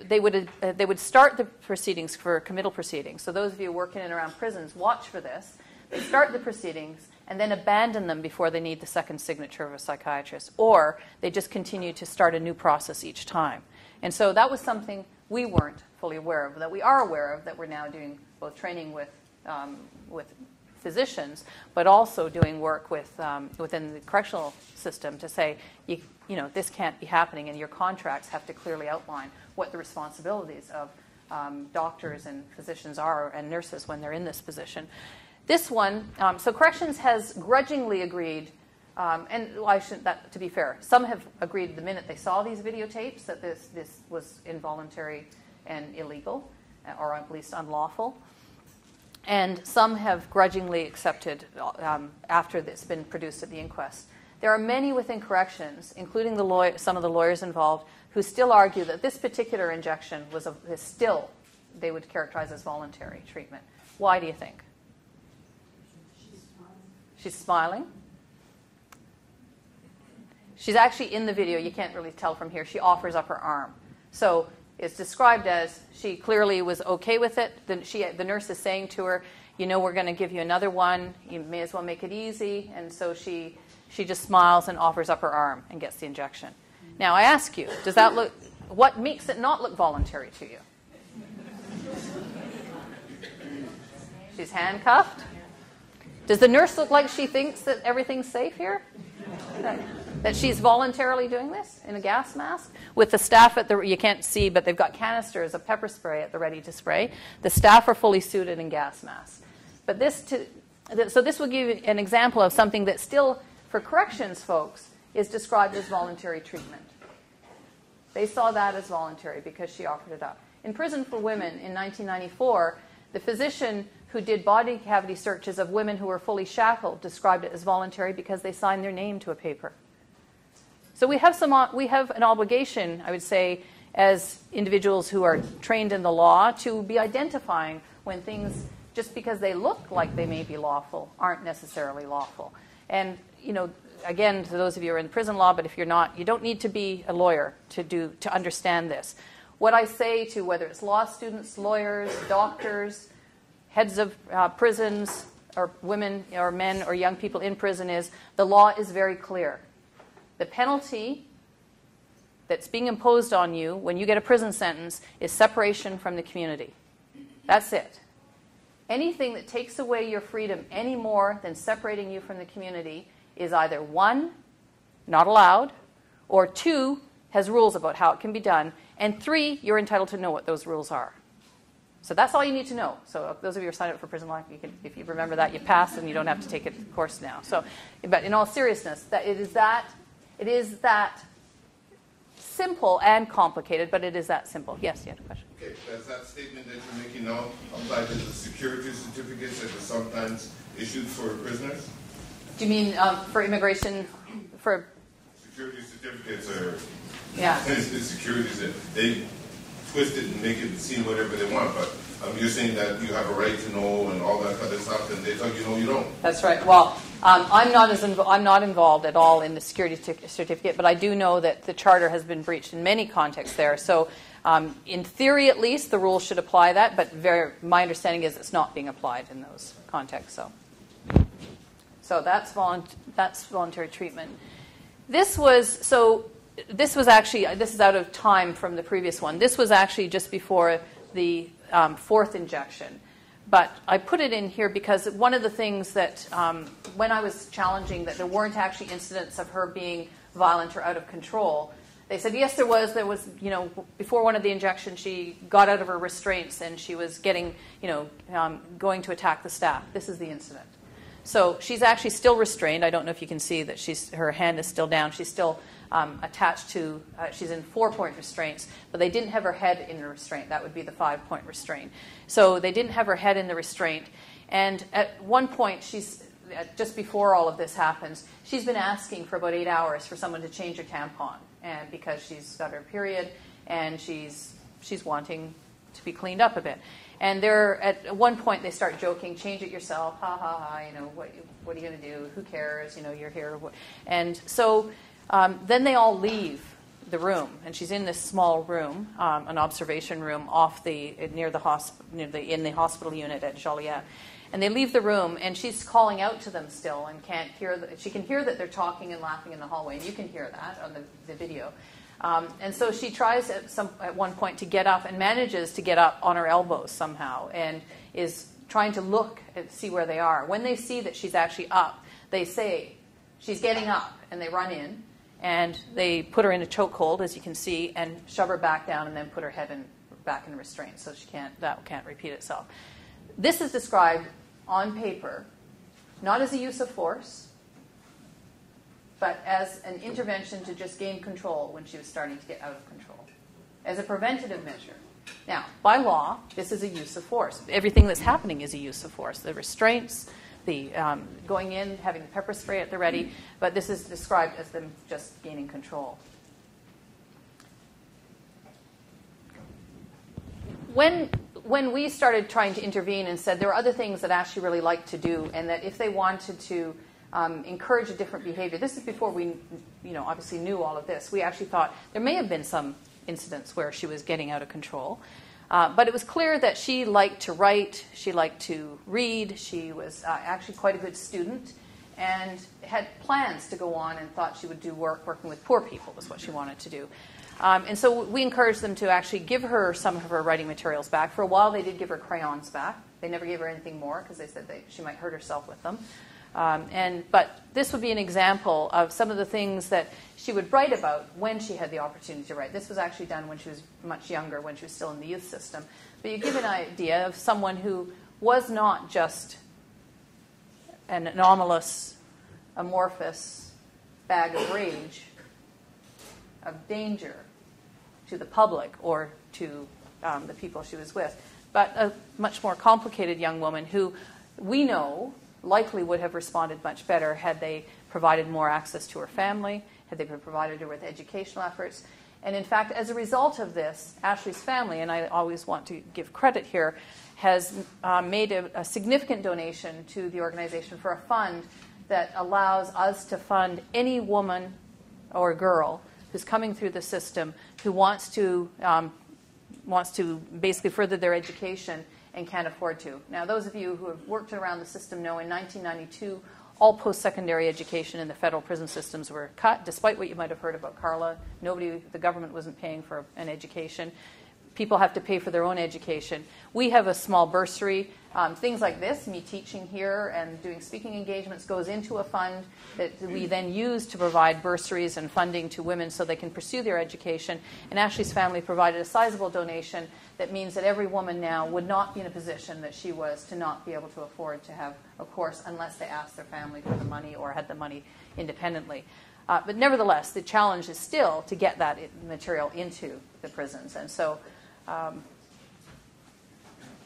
they would, uh, they would start the proceedings for committal proceedings. So, those of you working in around prisons, watch for this. They start the proceedings and then abandon them before they need the second signature of a psychiatrist, or they just continue to start a new process each time. And so that was something we weren't fully aware of, that we are aware of, that we're now doing both training with, um, with physicians, but also doing work with, um, within the correctional system to say, you, you know, this can't be happening, and your contracts have to clearly outline what the responsibilities of um, doctors and physicians are and nurses when they're in this position. This one, um, so corrections has grudgingly agreed, um, and I shouldn't that to be fair. Some have agreed the minute they saw these videotapes that this this was involuntary and illegal, or at least unlawful. And some have grudgingly accepted um, after it's been produced at the inquest. There are many within corrections, including the lawyer, some of the lawyers involved, who still argue that this particular injection was a, is still, they would characterize as voluntary treatment. Why do you think? She's smiling. She's actually in the video. You can't really tell from here. She offers up her arm. So it's described as she clearly was okay with it. The, she, the nurse is saying to her, you know, we're going to give you another one. You may as well make it easy. And so she, she just smiles and offers up her arm and gets the injection. Now, I ask you, does that look, what makes it not look voluntary to you? She's handcuffed. Does the nurse look like she thinks that everything's safe here? That she's voluntarily doing this in a gas mask with the staff at the you can't see but they've got canisters of pepper spray at the ready to spray. The staff are fully suited in gas masks. But this to, so this will give you an example of something that still for corrections folks is described as voluntary treatment. They saw that as voluntary because she offered it up. In prison for women in 1994 the physician who did body cavity searches of women who were fully shackled described it as voluntary because they signed their name to a paper so we have some we have an obligation, I would say, as individuals who are trained in the law to be identifying when things just because they look like they may be lawful aren't necessarily lawful. And you know, again, to those of you who are in prison law, but if you're not, you don't need to be a lawyer to do to understand this. What I say to whether it's law students, lawyers, doctors, heads of uh, prisons, or women or men or young people in prison is the law is very clear. The penalty that's being imposed on you when you get a prison sentence is separation from the community. That's it. Anything that takes away your freedom any more than separating you from the community is either one, not allowed, or two, has rules about how it can be done, and three, you're entitled to know what those rules are. So that's all you need to know. So uh, those of you who are signed up for prison life, you can, if you remember that, you pass and you don't have to take a course now. So, but in all seriousness, that it is that it is that simple and complicated, but it is that simple. Yes, you had a question. Okay, does that statement that you're making now apply to the security certificates that are sometimes issued for prisoners? Do you mean um, for immigration? For Security certificates are, yeah. the security, they twist it and make it seem whatever they want, but um, you're saying that you have a right to know and all that kind of stuff, and they tell you no, you don't. That's right. Well, um, I'm not as inv- I'm not involved at all in the security tic- certificate, but I do know that the charter has been breached in many contexts there. So, um, in theory, at least, the rules should apply that. But very, my understanding is it's not being applied in those contexts. So, so that's volunt- that's voluntary treatment. This was so. This was actually this is out of time from the previous one. This was actually just before the um, fourth injection. But I put it in here because one of the things that, um, when I was challenging that there weren't actually incidents of her being violent or out of control, they said, yes, there was. There was, you know, before one of the injections, she got out of her restraints and she was getting, you know, um, going to attack the staff. This is the incident. So she's actually still restrained. I don't know if you can see that she's, her hand is still down. She's still um, attached to, uh, she's in four point restraints, but they didn't have her head in the restraint. That would be the five point restraint. So they didn't have her head in the restraint. And at one point, she's, uh, just before all of this happens, she's been asking for about eight hours for someone to change her tampon and because she's got her period and she's, she's wanting to be cleaned up a bit. And they're at one point they start joking, change it yourself, ha ha ha. You know what? What are you going to do? Who cares? You know you're here. And so um, then they all leave the room, and she's in this small room, um, an observation room off the near the hospital, the in the hospital unit at Joliette. And they leave the room, and she's calling out to them still, and can't hear. The, she can hear that they're talking and laughing in the hallway, and you can hear that on the, the video. Um, and so she tries at, some, at one point to get up and manages to get up on her elbows somehow and is trying to look and see where they are. When they see that she's actually up, they say, She's getting up, and they run in and they put her in a chokehold, as you can see, and shove her back down and then put her head in, back in restraint so she can't, that can't repeat itself. This is described on paper not as a use of force, but as an intervention to just gain control when she was starting to get out of control, as a preventative measure. Now, by law, this is a use of force. Everything that's happening is a use of force. The restraints, the um, going in, having the pepper spray at the ready, but this is described as them just gaining control. When when we started trying to intervene and said there were other things that Ashley really liked to do, and that if they wanted to um, encourage a different behavior. This is before we, you know, obviously knew all of this. We actually thought there may have been some incidents where she was getting out of control. Uh, but it was clear that she liked to write, she liked to read, she was uh, actually quite a good student, and had plans to go on and thought she would do work working with poor people, was what she wanted to do. Um, and so we encouraged them to actually give her some of her writing materials back. For a while, they did give her crayons back. They never gave her anything more because they said they, she might hurt herself with them. Um, and, but this would be an example of some of the things that she would write about when she had the opportunity to write. This was actually done when she was much younger, when she was still in the youth system. But you give an idea of someone who was not just an anomalous, amorphous bag of rage, of danger to the public or to um, the people she was with, but a much more complicated young woman who we know likely would have responded much better had they provided more access to her family, had they provided her with educational efforts. And in fact, as a result of this, Ashley's family, and I always want to give credit here, has uh, made a, a significant donation to the organization for a fund that allows us to fund any woman or girl who's coming through the system who wants to um, wants to basically further their education and can't afford to. Now, those of you who have worked around the system know in 1992, all post secondary education in the federal prison systems were cut, despite what you might have heard about Karla. Nobody, the government wasn't paying for an education. People have to pay for their own education. We have a small bursary. Um, things like this, me teaching here and doing speaking engagements, goes into a fund that we then use to provide bursaries and funding to women so they can pursue their education. And Ashley's family provided a sizable donation that means that every woman now would not be in a position that she was to not be able to afford to have a course unless they asked their family for the money or had the money independently. Uh, but nevertheless, the challenge is still to get that material into the prisons. And so, um,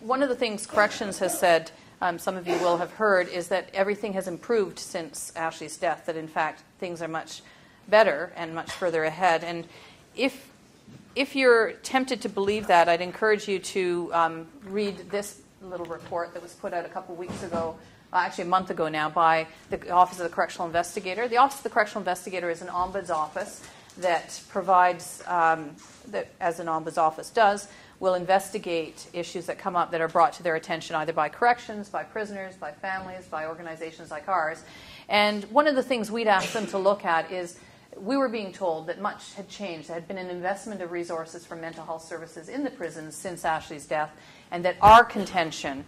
one of the things Corrections has said, um, some of you will have heard, is that everything has improved since Ashley's death, that in fact things are much better and much further ahead. And if, if you're tempted to believe that, I'd encourage you to um, read this little report that was put out a couple weeks ago uh, actually a month ago now, by the Office of the Correctional Investigator. The Office of the Correctional Investigator is an ombuds office that provides, um, that, as an ombuds office does, will investigate issues that come up that are brought to their attention either by corrections, by prisoners, by families, by organizations like ours. And one of the things we'd ask them to look at is we were being told that much had changed. There had been an investment of resources for mental health services in the prisons since Ashley's death, and that our contention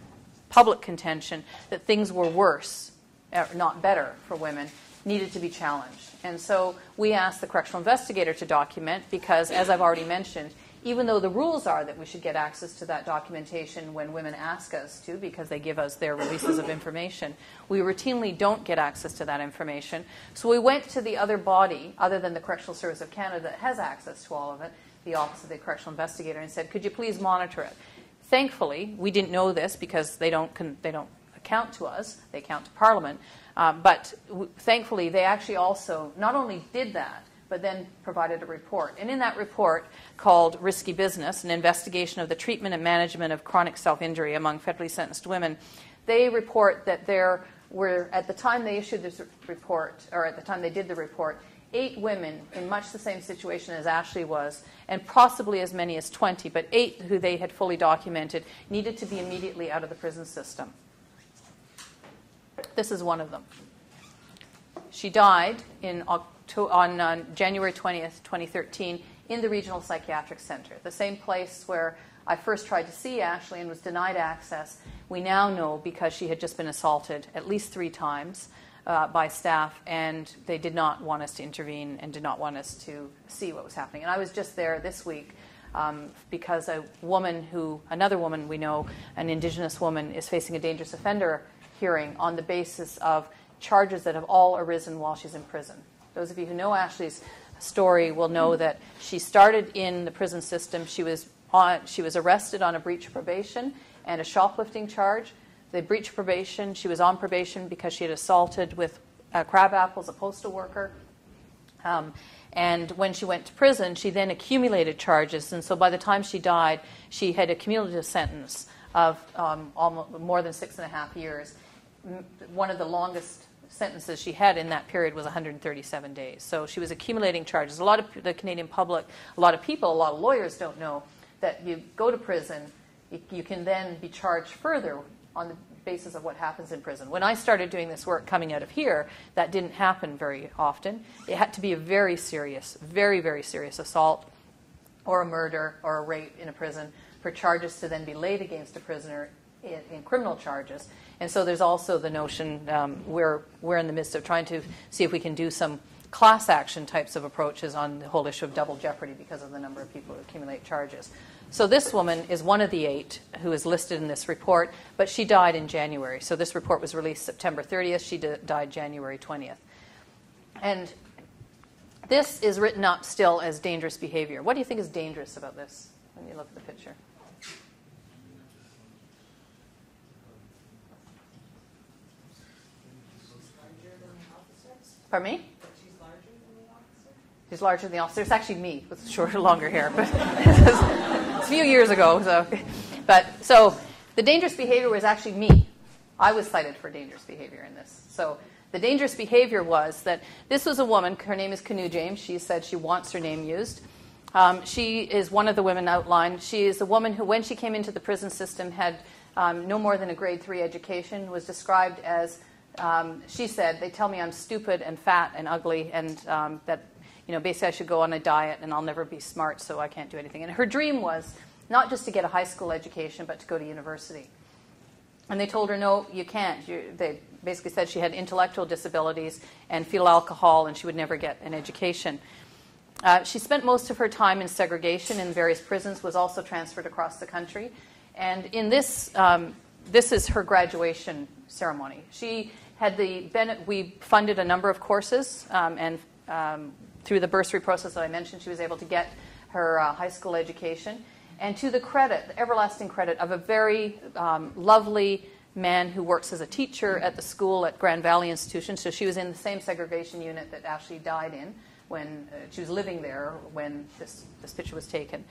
public contention that things were worse, uh, not better for women, needed to be challenged. And so we asked the correctional investigator to document because, as I've already mentioned, even though the rules are that we should get access to that documentation when women ask us to because they give us their releases of information, we routinely don't get access to that information. So we went to the other body, other than the Correctional Service of Canada, that has access to all of it, the Office of the Correctional Investigator, and said, Could you please monitor it? Thankfully, we didn't know this because they don't, they don't account to us, they account to Parliament. Um, but thankfully, they actually also not only did that, but then provided a report. And in that report, called Risky Business An Investigation of the Treatment and Management of Chronic Self Injury Among Federally Sentenced Women, they report that there were, at the time they issued this report, or at the time they did the report, eight women in much the same situation as Ashley was, and possibly as many as 20, but eight who they had fully documented needed to be immediately out of the prison system. This is one of them. She died in October, on uh, January 20th, 2013, in the Regional Psychiatric Center, the same place where I first tried to see Ashley and was denied access. We now know because she had just been assaulted at least three times uh, by staff, and they did not want us to intervene and did not want us to see what was happening. And I was just there this week um, because a woman who, another woman we know, an Indigenous woman, is facing a dangerous offender hearing on the basis of charges that have all arisen while she's in prison. Those of you who know Ashley's story will know that she started in the prison system. She was on, she was arrested on a breach of probation and a shoplifting charge. They breached probation. She was on probation because she had assaulted with uh, crab apples a postal worker. Um, and when she went to prison, she then accumulated charges. And so by the time she died, she had a cumulative sentence of um, almost more than six and a half years. One of the longest sentences she had in that period was 137 days. So she was accumulating charges. A lot of the Canadian public, a lot of people, a lot of lawyers don't know that you go to prison, you, can then be charged further on the basis of what happens in prison. When I started doing this work coming out of here, that didn't happen very often. It had to be a very serious, very, very serious assault or a murder or a rape in a prison for charges to then be laid against a prisoner in, in criminal charges. And so there's also the notion um, we're, we're in the midst of trying to see if we can do some class action types of approaches on the whole issue of double jeopardy because of the number of people who accumulate charges. So this woman is one of the eight who is listed in this report, but she died in January. So this report was released September 30th. She died January 20th. And this is written up still as dangerous behavior. What do you think is dangerous about this when you look at the picture? Pardon me? He's larger than the officer. It's actually me with shorter, longer hair, but it's a few years ago. So, but so the dangerous behavior was actually me. I was cited for dangerous behavior in this. So the dangerous behavior was that this was a woman. Her name is Kinew James. She said she wants her name used. Um, she is one of the women outlined. She is a woman who, when she came into the prison system, had um, no more than a grade three education. Was described as um, she said, "They tell me I'm stupid and fat and ugly, and um, that you know, basically I should go on a diet and I'll never be smart, so I can't do anything. And her dream was not just to get a high school education, but to go to university. And they told her, no, you can't. You, they basically said she had intellectual disabilities and fetal alcohol, and she would never get an education. Uh, she spent most of her time in segregation in various prisons, was also transferred across the country. And in this, um, this is her graduation ceremony. She had the, we funded a number of courses um, and um, through the bursary process that I mentioned, she was able to get her uh, high school education. And to the credit, the everlasting credit of a very um, lovely man who works as a teacher at the school at Grand Valley Institution. So she was in the same segregation unit that Ashley died in when uh, she was living there when this, this picture was taken.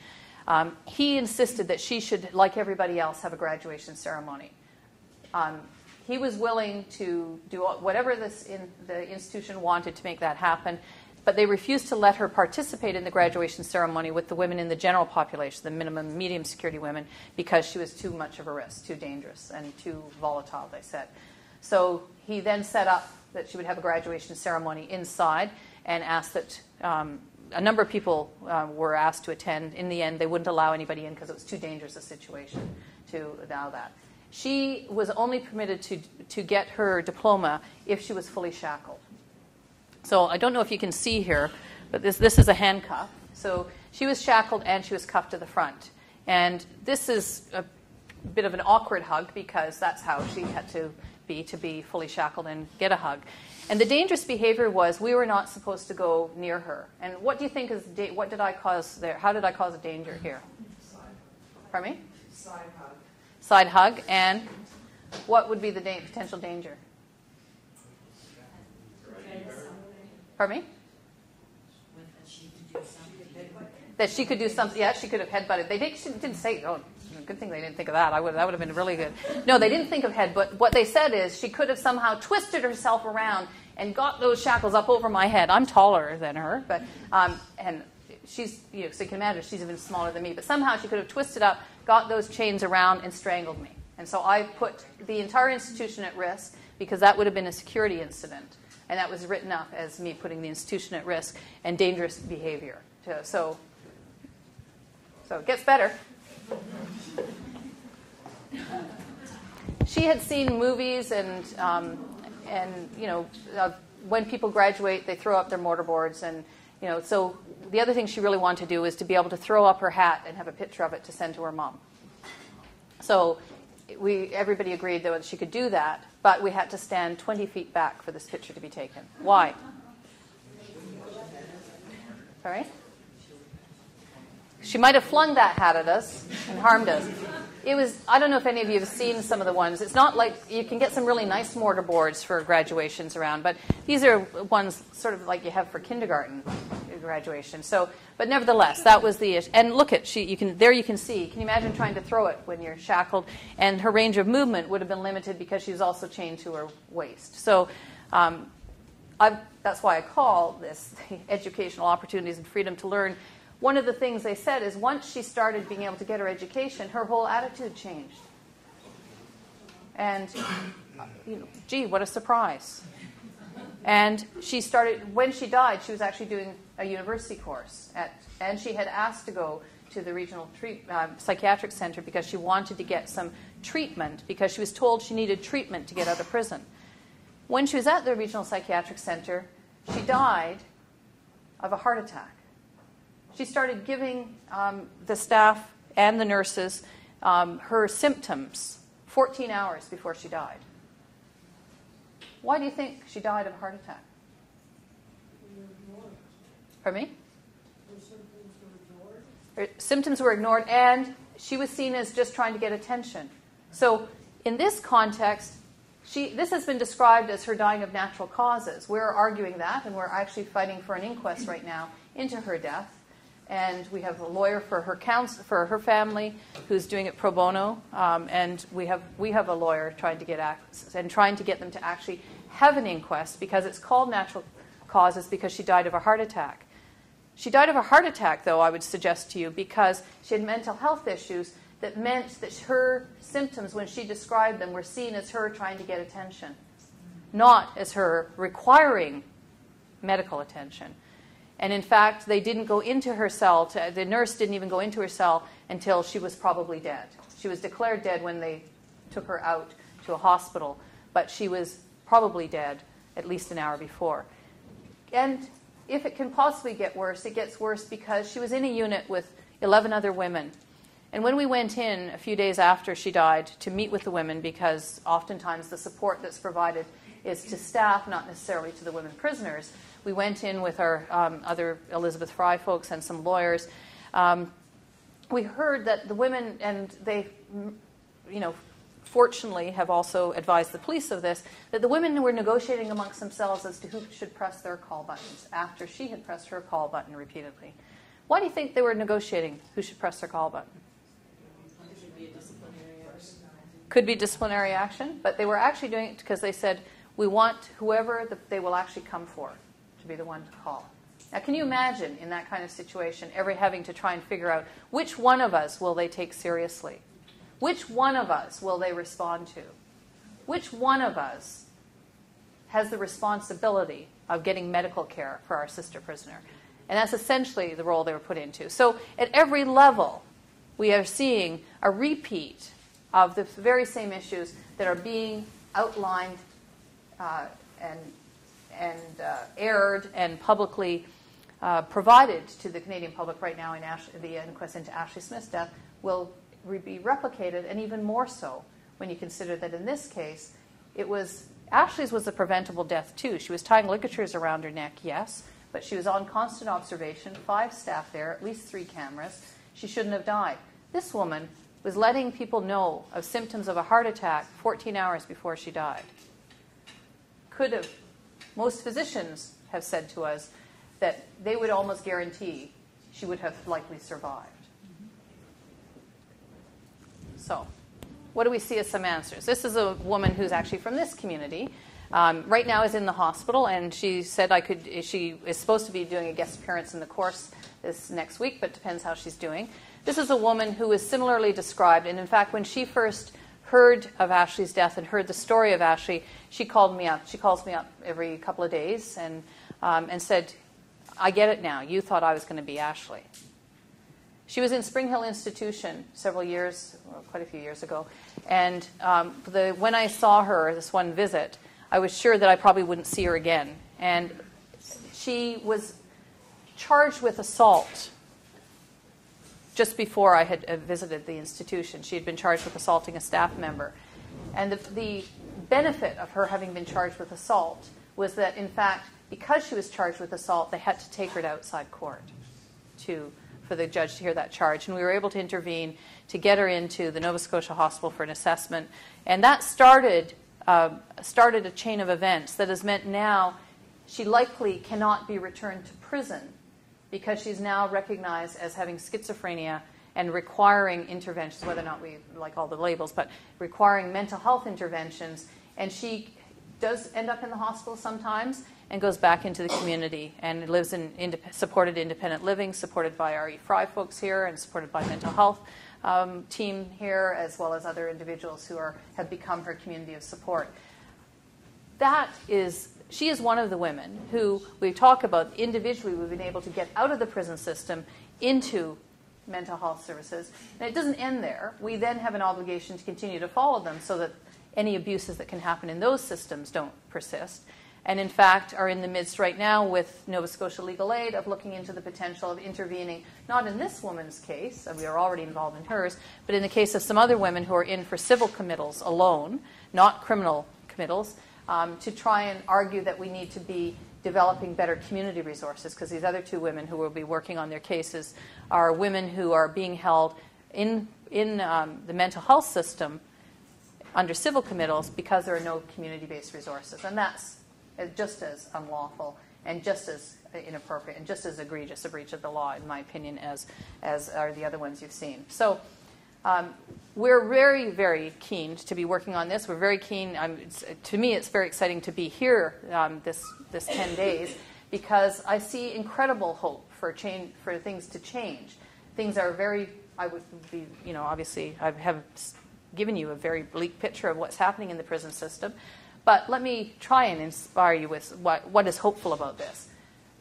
Um, he insisted that she should, like everybody else, have a graduation ceremony. Um, he was willing to do whatever this in the institution wanted to make that happen, but they refused to let her participate in the graduation ceremony with the women in the general population, the minimum medium security women, because she was too much of a risk, too dangerous, and too volatile, they said. So he then set up that she would have a graduation ceremony inside and asked that um, a number of people uh, were asked to attend. In the end, they wouldn't allow anybody in because it was too dangerous a situation to allow that. She was only permitted to, to get her diploma if she was fully shackled. So I don't know if you can see here, but this, this is a handcuff. So she was shackled and she was cuffed to the front. And this is a bit of an awkward hug because that's how she had to be to be fully shackled and get a hug. And the dangerous behavior was we were not supposed to go near her. And what do you think is da- what did I cause there? How did I cause a danger here? Pardon me? Side hug. Side hug. And what would be the da- potential danger? Pardon me? That she could do something. Yeah, she could have headbutted. They didn't say. Oh, good thing they didn't think of that. I would. That would have been really good. No, they didn't think of headbutt. What they said is she could have somehow twisted herself around and got those shackles up over my head. I'm taller than her, but um, and she's you know, so you can imagine she's even smaller than me. But somehow she could have twisted up, got those chains around, and strangled me. And so I put the entire institution at risk because that would have been a security incident. And that was written up as me putting the institution at risk and dangerous behavior. So, so it gets better. She had seen movies and, um, and you know, uh, when people graduate, they throw up their mortarboards. And, you know, so the other thing she really wanted to do is to be able to throw up her hat and have a picture of it to send to her mom. So we, everybody agreed that she could do that, but we had to stand 20 feet back for this picture to be taken. Why? Sorry? She might have flung that hat at us and harmed us. It was, I don't know if any of you have seen some of the ones. It's not like you can get some really nice mortar boards for graduations around, but these are ones sort of like you have for kindergarten graduation. So, but nevertheless, that was the issue. And look at she, you can there you can see. Can you imagine trying to throw it when you're shackled? And her range of movement would have been limited because she was also chained to her waist. So, um, that's why I call this educational opportunities and freedom to learn. One of the things they said is once she started being able to get her education, her whole attitude changed. And, you know, gee, what a surprise. And she started, when she died, she was actually doing a university course. At, and she had asked to go to the regional treat, uh, psychiatric center because she wanted to get some treatment because she was told she needed treatment to get out of prison. When she was at the regional psychiatric center, she died of a heart attack. She started giving um, the staff and the nurses um, her symptoms 14 hours before she died. Why do you think she died of a heart attack? Pardon me? Her symptoms were ignored, and she was seen as just trying to get attention. So, in this context, she, this has been described as her dying of natural causes. We're arguing that, and we're actually fighting for an inquest right now into her death. And we have a lawyer for her counsel, for her family who's doing it pro bono, um, and we have we have a lawyer trying to get access and trying to get them to actually have an inquest because it's called natural causes because she died of a heart attack. She died of a heart attack, though, I would suggest to you, because she had mental health issues that meant that her symptoms, when she described them, were seen as her trying to get attention, not as her requiring medical attention. And in fact, they didn't go into her cell, to, the nurse didn't even go into her cell until she was probably dead. She was declared dead when they took her out to a hospital, but she was probably dead at least an hour before. And if it can possibly get worse, it gets worse because she was in a unit with 11 other women. And when we went in a few days after she died to meet with the women, because oftentimes the support that's provided is to staff, not necessarily to the women prisoners, We went in with our um, other Elizabeth Fry folks and some lawyers. Um, we heard that the women, and they, you know, fortunately have also advised the police of this, that the women were negotiating amongst themselves as to who should press their call buttons after she had pressed her call button repeatedly. Why do you think they were negotiating who should press their call button? Could be disciplinary action, but they were actually doing it because they said, we want whoever the, they will actually come for be the one to call. Now, can you imagine in that kind of situation, ever having to try and figure out which one of us will they take seriously? Which one of us will they respond to? Which one of us has the responsibility of getting medical care for our sister prisoner? And that's essentially the role they were put into. So at every level, we are seeing a repeat of the very same issues that are being outlined uh, and, and uh, aired and publicly uh, provided to the Canadian public right now in Ash- the inquest into Ashley Smith's death will re- be replicated, and even more so when you consider that in this case, it was Ashley's was a preventable death too. She was tying ligatures around her neck, yes, but she was on constant observation, five staff there, at least three cameras. She shouldn't have died. This woman was letting people know of symptoms of a heart attack 14 hours before she died. Could have, most physicians have said to us that they would almost guarantee she would have likely survived. So, what do we see as some answers? This is a woman who's actually from this community. Um, right now is in the hospital, and she said I could. She is supposed to be doing a guest appearance in the course this next week, but depends how she's doing. This is a woman who is similarly described, and in fact, when she first heard of Ashley's death and heard the story of Ashley, she called me up. She calls me up every couple of days and um, and said, "I get it now. You thought I was going to be Ashley." She was in Springhill Institution several years, well, quite a few years ago, and um, the, when I saw her this one visit, I was sure that I probably wouldn't see her again. And she was charged with assault just before I had uh, visited the institution. She had been charged with assaulting a staff member. And the, the benefit of her having been charged with assault was that, in fact, because she was charged with assault, they had to take her to outside court to, for the judge to hear that charge. And we were able to intervene to get her into the Nova Scotia Hospital for an assessment. And that started, uh, started a chain of events that has meant now she likely cannot be returned to prison because she's now recognized as having schizophrenia and requiring interventions, whether or not we like all the labels, but requiring mental health interventions. And she does end up in the hospital sometimes and goes back into the community and lives in supported independent living, supported by our E. Fry folks here and supported by mental health um, team here, as well as other individuals who are, have become her community of support. That is she is one of the women who we talk about individually we've been able to get out of the prison system into mental health services. And it doesn't end there. We then have an obligation to continue to follow them so that any abuses that can happen in those systems don't persist. And in fact, are in the midst right now with Nova Scotia Legal Aid of looking into the potential of intervening, not in this woman's case, and we are already involved in hers, but in the case of some other women who are in for civil committals alone, not criminal committals, um, to try and argue that we need to be developing better community resources because these other two women who will be working on their cases are women who are being held in, in um, the mental health system under civil committals because there are no community based resources. And that's just as unlawful and just as inappropriate and just as egregious a breach of the law, in my opinion, as, as are the other ones you've seen. So um, we're very, very keen to be working on this. We're very keen. Um, to me, it's very exciting to be here um, this this ten days because I see incredible hope for change for things to change. Things are very. I would be, you know, obviously I have given you a very bleak picture of what's happening in the prison system, but let me try and inspire you with what, what is hopeful about this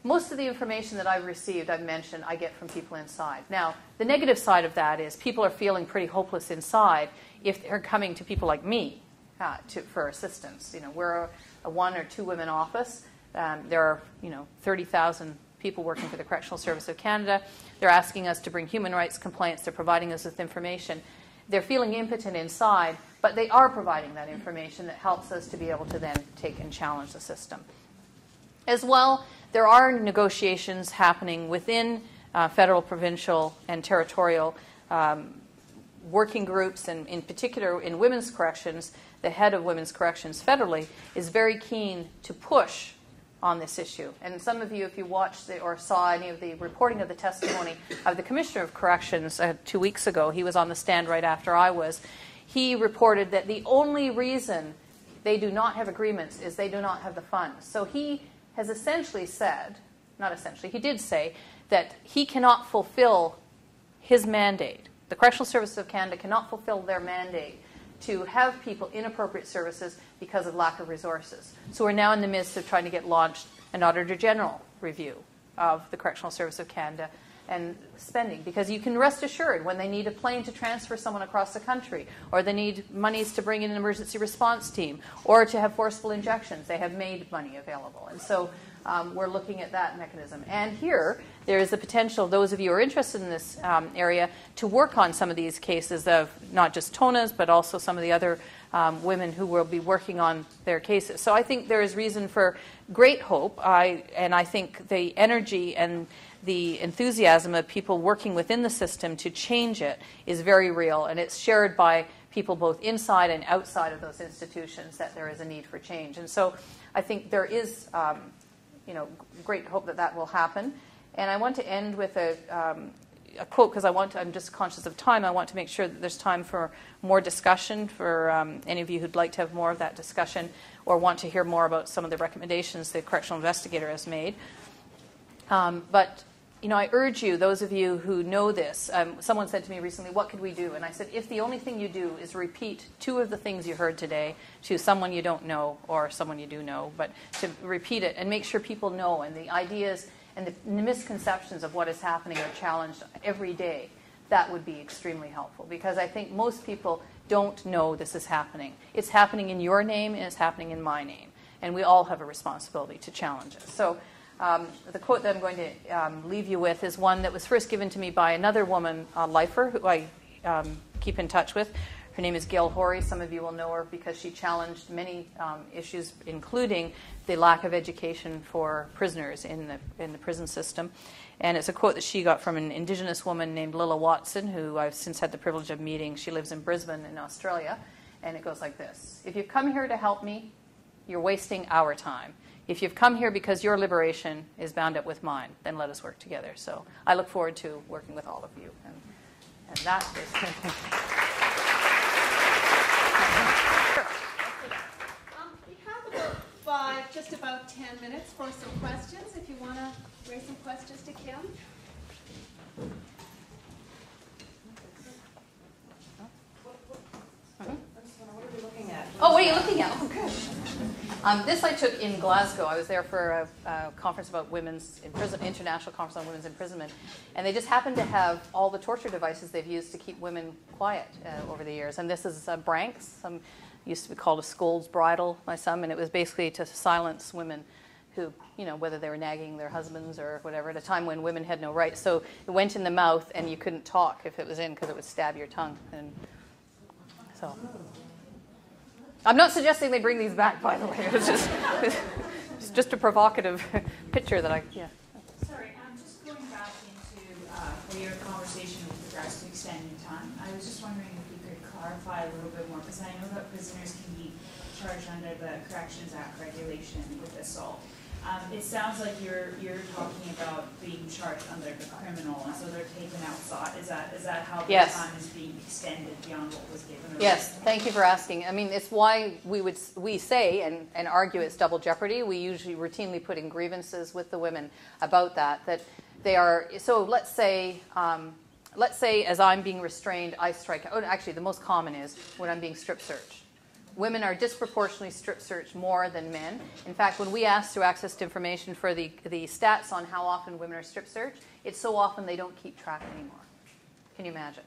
most of the information that I've received, I've mentioned, I get from people inside. Now, the negative side of that is people are feeling pretty hopeless inside if they're coming to people like me uh, to, for assistance. You know, we're a, a one or two women office. Um, there are, you know, 30,000 people working for the Correctional Service of Canada. They're asking us to bring human rights complaints. They're providing us with information. They're feeling impotent inside, but they are providing that information that helps us to be able to then take and challenge the system. As well, there are negotiations happening within uh, federal, provincial, and territorial um, working groups, and in particular in women's corrections, the head of women's corrections federally is very keen to push on this issue. And some of you, if you watched the, or saw any of the reporting of the testimony of the Commissioner of Corrections uh, two weeks ago, he was on the stand right after I was. He reported that the only reason they do not have agreements is they do not have the funds. So he has essentially said, not essentially, he did say that he cannot fulfill his mandate. The Correctional Services of Canada cannot fulfill their mandate to have people in appropriate services because of lack of resources. So we're now in the midst of trying to get launched an Auditor General review of the Correctional Service of Canada and spending because you can rest assured when they need a plane to transfer someone across the country or they need monies to bring in an emergency response team or to have forcible injections they have made money available. And so um, we're looking at that mechanism. And here there is the potential those of you who are interested in this um, area to work on some of these cases of not just tonas but also some of the other um, women who will be working on their cases. So i think there is reason for great hope. I, and i think the energy and the enthusiasm of people working within the system to change it is very real, and it's shared by people both inside and outside of those institutions that there is a need for change. And so I think there is, um, you know, great hope that that will happen. And I want to end with a, um, a quote because I want to, I'm just conscious of time. I want to make sure that there's time for more discussion for um, any of you who'd like to have more of that discussion or want to hear more about some of the recommendations the correctional investigator has made. Um, but you know, I urge you, those of you who know this, um, someone said to me recently, What could we do? And I said, If the only thing you do is repeat two of the things you heard today to someone you don't know or someone you do know, but to repeat it and make sure people know and the ideas and the misconceptions of what is happening are challenged every day, that would be extremely helpful because I think most people don't know this is happening. It's happening in your name and it's happening in my name. And we all have a responsibility to challenge it. So, um, the quote that I'm going to um, leave you with is one that was first given to me by another woman, uh, lifer, who I um, keep in touch with. Her name is Gayle Horii. Some of you will know her because she challenged many um, issues, including the lack of education for prisoners in the, in the prison system. And it's a quote that she got from an Indigenous woman named Lilla Watson, who I've since had the privilege of meeting. She lives in Brisbane, in Australia. And it goes like this If you've come here to help me, you're wasting our time. If you've come here because your liberation is bound up with mine, then let us work together. So I look forward to working with all of you. And, and that is. um, we have about five, just about ten minutes for some questions. If you want to raise some questions to Kim. Oh, what are you looking at? Oh, good. Um, this I took in Glasgow. I was there for a, a conference about women's international conference on women's imprisonment, and they just happened to have all the torture devices they've used to keep women quiet uh, over the years. And this is a Branks, some used to be called a scold's bridle by some, and it was basically to silence women who, you know, whether they were nagging their husbands or whatever, at a time when women had no rights. So it went in the mouth, and you couldn't talk if it was in because it would stab your tongue. And so. I'm not suggesting they bring these back, by the way. It's just, it's just a provocative picture that I, yeah. Sorry, I'm just going back into uh, your conversation with regards to extending time. I was just wondering if you could clarify a little bit more, because I know that prisoners can be charged under the Corrections Act regulation with assault. Um, it sounds like you're you're talking about being charged under the criminal, and so they're taken outside. Is that is that how the Yes. time is being extended beyond what was given? Yes, thank you for asking. I mean, it's why we would we say and, and argue it's double jeopardy. We usually routinely put in grievances with the women about that. That they are so. Let's say. Um, Let's say, as I'm being restrained, I strike. Oh, actually, the most common is when I'm being strip searched. Women are disproportionately strip searched more than men. In fact, when we ask through access to information for the, the stats on how often women are strip searched, it's so often they don't keep track anymore. Can you imagine?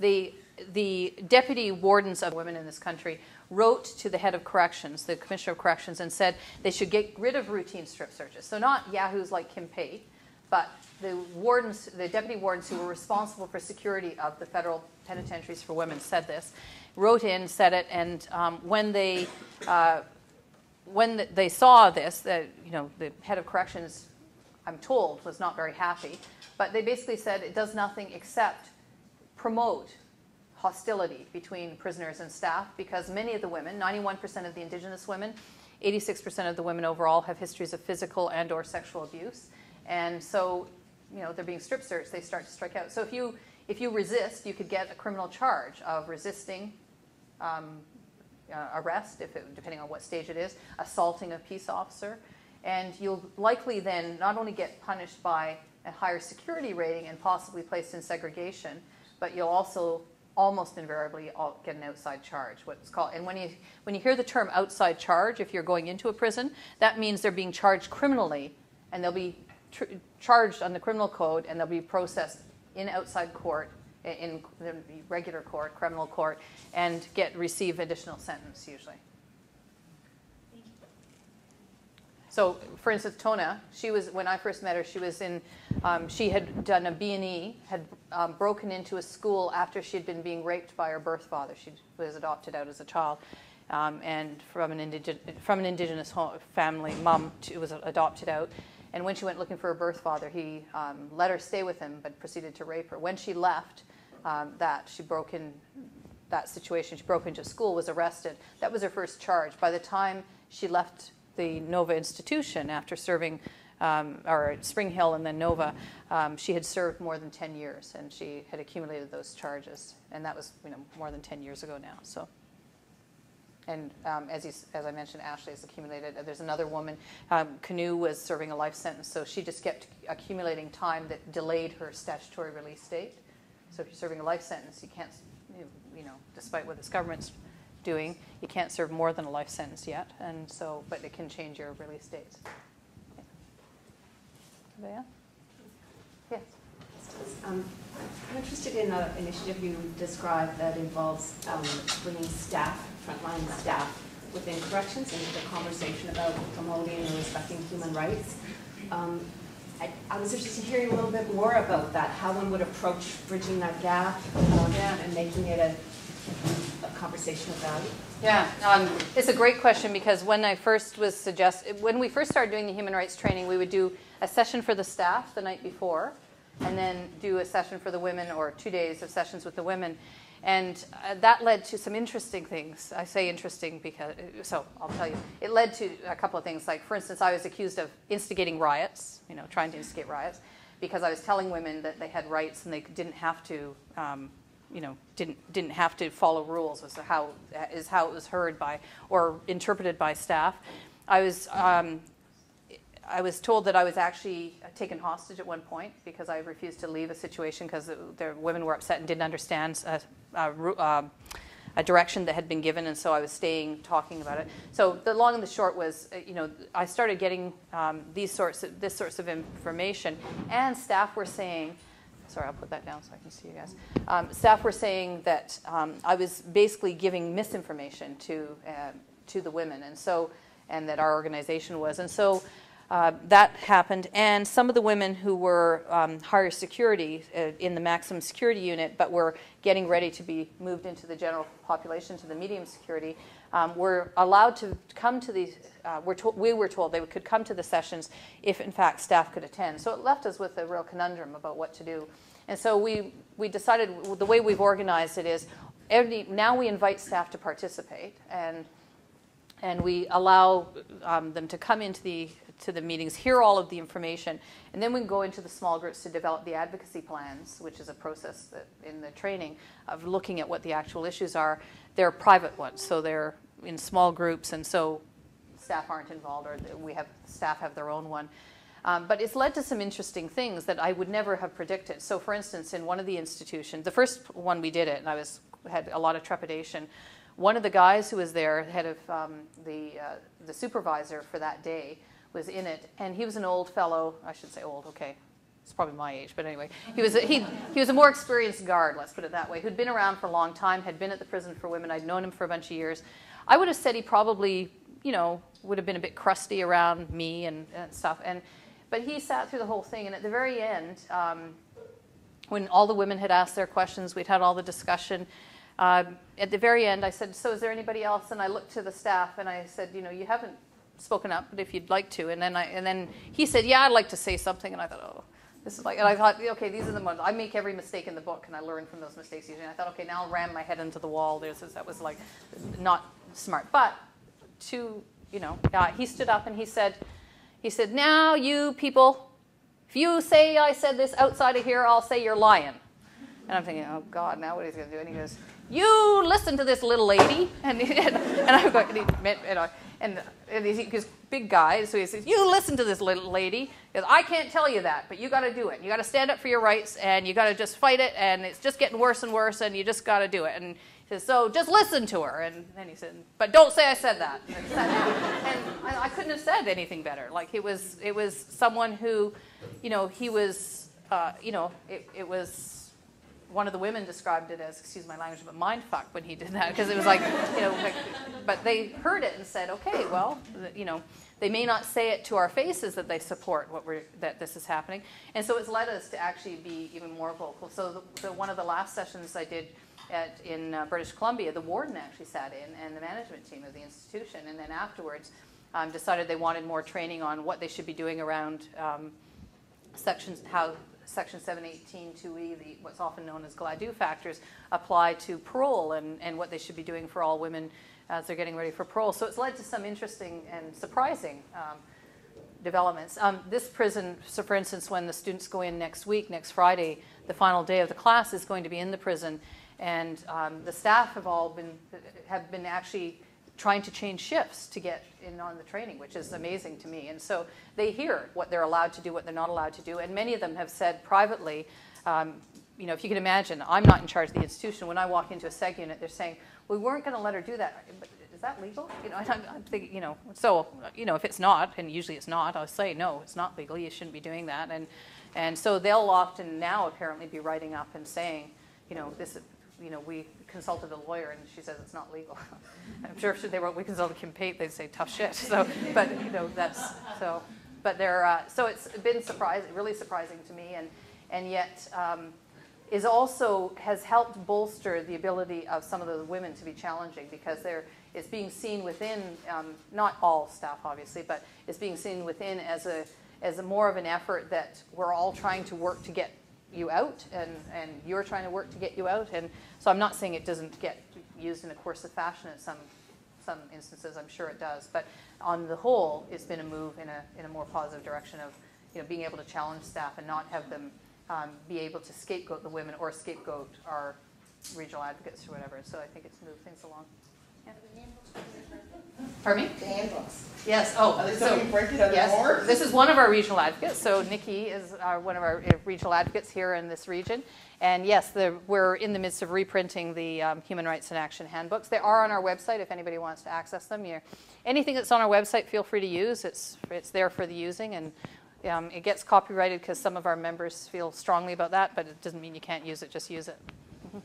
The, the deputy wardens of women in this country wrote to the head of corrections, the commissioner of corrections, and said they should get rid of routine strip searches. So, not yahoos like Kim Pate, but the wardens, the deputy wardens who were responsible for security of the federal penitentiaries for women said this, wrote in, said it, and um, when they uh, when they saw this, the, you know, the head of corrections I'm told, was not very happy. But they basically said it does nothing except promote hostility between prisoners and staff because many of the women, 91% of the indigenous women, 86% of the women overall have histories of physical and or sexual abuse. And so, you know, they're being strip searched, they start to strike out. So if you if you resist, you could get a criminal charge of resisting um, uh, arrest, if it, depending on what stage it is, assaulting a peace officer, and you'll likely then not only get punished by a higher security rating and possibly placed in segregation, but you'll also almost invariably get an outside charge, what's called. And when you when you hear the term outside charge, if you're going into a prison, that means they're being charged criminally, and they'll be charged on the criminal code, and they'll be processed in outside court, in the regular court, criminal court, and get receive additional sentence usually. So, for instance, Tona, she was when I first met her. She was in, um, she had done a B and E, had um, broken into a school after she had been being raped by her birth father. She was adopted out as a child, um, and from an indige- from an indigenous family, mom was adopted out. And when she went looking for her birth father, he um, let her stay with him, but proceeded to rape her. When she left, um, that she broke in that situation. She broke into school, was arrested. That was her first charge. By the time she left the Nova institution after serving, um, or Springhill and then Nova, um, she had served more than 10 years, and she had accumulated those charges. And that was, you know, more than 10 years ago now. So. And um, as, as I mentioned, Ashley has accumulated. There's another woman. Um, Kinew was serving a life sentence, so she just kept accumulating time that delayed her statutory release date. So if you're serving a life sentence, you can't, you know, despite what this government's doing, you can't serve more than a life sentence yet. And so, but it can change your release dates. Yeah. Yes. Um, I'm interested in an initiative you described that involves um, bringing staff frontline staff within corrections into the conversation about promoting and respecting human rights. Um, I, I, was interested in hearing a little bit more about that, how one would approach bridging that gap um, yeah. and making it a, a conversation of value. Yeah, um, it's a great question because when I first was suggest when we first started doing the human rights training, we would do a session for the staff the night before, and then do a session for the women or two days of sessions with the women. And uh, that led to some interesting things. I say interesting because, so I'll tell you. It led to a couple of things. Like, for instance, I was accused of instigating riots, you know, trying to instigate riots, because I was telling women that they had rights and they didn't have to, um, you know, didn't, didn't have to follow rules, was how, is how it was heard by or interpreted by staff. I was um, I was told that I was actually taken hostage at one point because I refused to leave a situation because the, women were upset and didn't understand a, a, um, a, direction that had been given, and so I was staying talking about it. So the long and the short was, uh, you know, I started getting um, these sorts of this sorts of information, and staff were saying. Sorry, I'll put that down so I can see you guys. Um, staff were saying that um, I was basically giving misinformation to uh, to the women, and so and that our organization was, and so uh, that happened, and some of the women who were um, higher security uh, in the maximum security unit, but were getting ready to be moved into the general population to the medium security, um, were allowed to come to these. Uh, we're to- we were told they could come to the sessions if, in fact, staff could attend. So it left us with a real conundrum about what to do. And so we we decided the way we've organized it is every, now we invite staff to participate and and we allow um, them to come into the to the meetings, hear all of the information, and then we can go into the small groups to develop the advocacy plans, which is a process that in the training of looking at what the actual issues are. They're private ones, so they're in small groups, and so staff aren't involved, or we have staff have their own one. Um, but it's led to some interesting things that I would never have predicted. So, for instance, in one of the institutions, the first one we did it, and I was had a lot of trepidation. One of the guys who was there, head of um, the uh, the supervisor for that day, was in it, and he was an old fellow. I should say old. Okay, it's probably my age, but anyway, he was a, he he was a more experienced guard. Let's put it that way. Who'd been around for a long time, had been at the prison for women. I'd known him for a bunch of years. I would have said he probably, you know, would have been a bit crusty around me and, and stuff. And but he sat through the whole thing, and at the very end, um, when all the women had asked their questions, we'd had all the discussion. Uh, at the very end, I said, "So is there anybody else?" And I looked to the staff and I said, "You know, you haven't spoken up, but if you'd like to. And then I, and then he said, yeah, I'd like to say something. And I thought, oh, this is like, and I thought, okay, these are the ones I make every mistake in the book, and I learn from those mistakes usually. And I thought, okay, now I'll ram my head into the wall. There's this, that was like not smart, but to you know, uh, he stood up and he said, he said, now you people, if you say I said this outside of here, I'll say you're lying. And I'm thinking, oh God, now what is he going to do? And he goes, you listen to this little lady. And, and, and I'm going, and, he, you know, and, and he's, he's big guy, so he says, you listen to this little lady. Because I can't tell you that, but you got to do it. You got to stand up for your rights, and you got to just fight it, and it's just getting worse and worse, and you just got to do it. And he says, so just listen to her. And then he said, but don't say I said that. And I, I couldn't have said anything better. Like it was, it was someone who, you know, he was, uh, you know, it, it was one of the women described it as, excuse my language, but mind fuck when he did that because it was like, you know, like, but they heard it and said, okay, well, you know, they may not say it to our faces that they support what we're that this is happening, and so it's led us to actually be even more vocal. So the, one of the last sessions I did at, in uh, British Columbia, the warden actually sat in and the management team of the institution, and then afterwards um, decided they wanted more training on what they should be doing around um, sections how Section 718-2E, the, what's often known as Gladue factors, apply to parole and, and what they should be doing for all women as they're getting ready for parole. So it's led to some interesting and surprising um, developments. Um, this prison, so for instance, when the students go in next week, next Friday, the final day of the class is going to be in the prison, and um, the staff have all been have been actually trying to change shifts to get in on the training, which is amazing to me. And so they hear what they're allowed to do, what they're not allowed to do, and many of them have said privately. Um, you know, if you can imagine, I'm not in charge of the institution. When I walk into a seg unit, they're saying, "We weren't going to let her do that." But is that legal? You know, I'm, I'm thinking, you know, so you know, if it's not, and usually it's not, I'll say, "No, it's not legal. You shouldn't be doing that." And and so they'll often now apparently be writing up and saying, you know, this you know, we consulted a lawyer and she says it's not legal. I'm sure if they were, we consulted Kim Pate, they'd say tough shit. So, but you know, that's so. But they're uh, so it's been surprising, really surprising to me, and and yet um, is also has helped bolster the ability of some of the women to be challenging because they're it's being seen within um, not all staff obviously, but it's being seen within as a as a more of an effort that we're all trying to work to get you out and, and you're trying to work to get you out. And so I'm not saying it doesn't get used in a course of fashion in some, some instances, I'm sure it does. But on the whole, it's been a move in a, in a more positive direction of you know, being able to challenge staff and not have them um, be able to scapegoat the women or scapegoat our regional advocates or whatever. So I think it's moved things along. Yeah. Pardon me? The handbooks. Yes, oh, so, something break it out of yes, this is one of our regional advocates. So Nikki is our, one of our uh, regional advocates here in this region. And yes, the, we're in the midst of reprinting the um, Human Rights in Action handbooks. They are on our website if anybody wants to access them. You're, anything that's on our website, feel free to use. It's, it's there for the using. And um, it gets copyrighted because some of our members feel strongly about that, but it doesn't mean you can't use it, just use it. Um,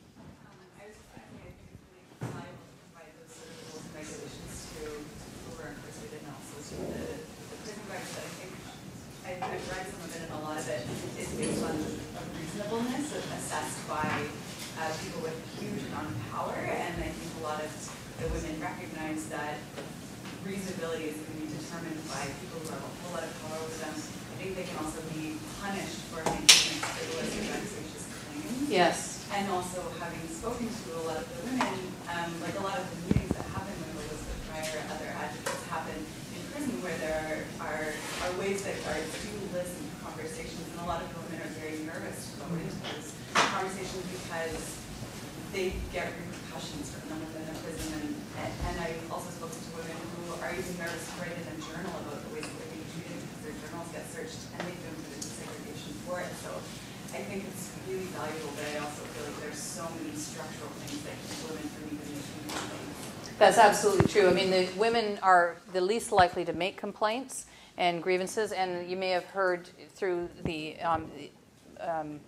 I was planning to comply with provide those sort of rules and regulations to people who are incarcerated and also to the, the prison guards, but I think I, I've read some of it and a lot of it is based on a reasonableness assessed by uh, people with huge amount of power, and I think a lot of the women recognize that going to be determined by people who have a whole lot of power over them. I think they can also be punished for making frivolous or vexatious claims. Yes. And also having spoken to a lot of the women, um, like a lot of the meetings that happen with Elizabeth Fry or, other advocates happen in prison where there are, are, are ways that guards do listen to conversations and a lot of the women are very nervous to go into those conversations because they get repercussions from them within the prison and, and, and I've also spoken to women in a journal about the ways that they're being treated because their journals get searched and they've for it. So I think it's really valuable, but I also feel like there's so many structural things that keep women from even making things. That's absolutely true. I mean, the women are the least likely to make complaints and grievances, and you may have heard through the um, um,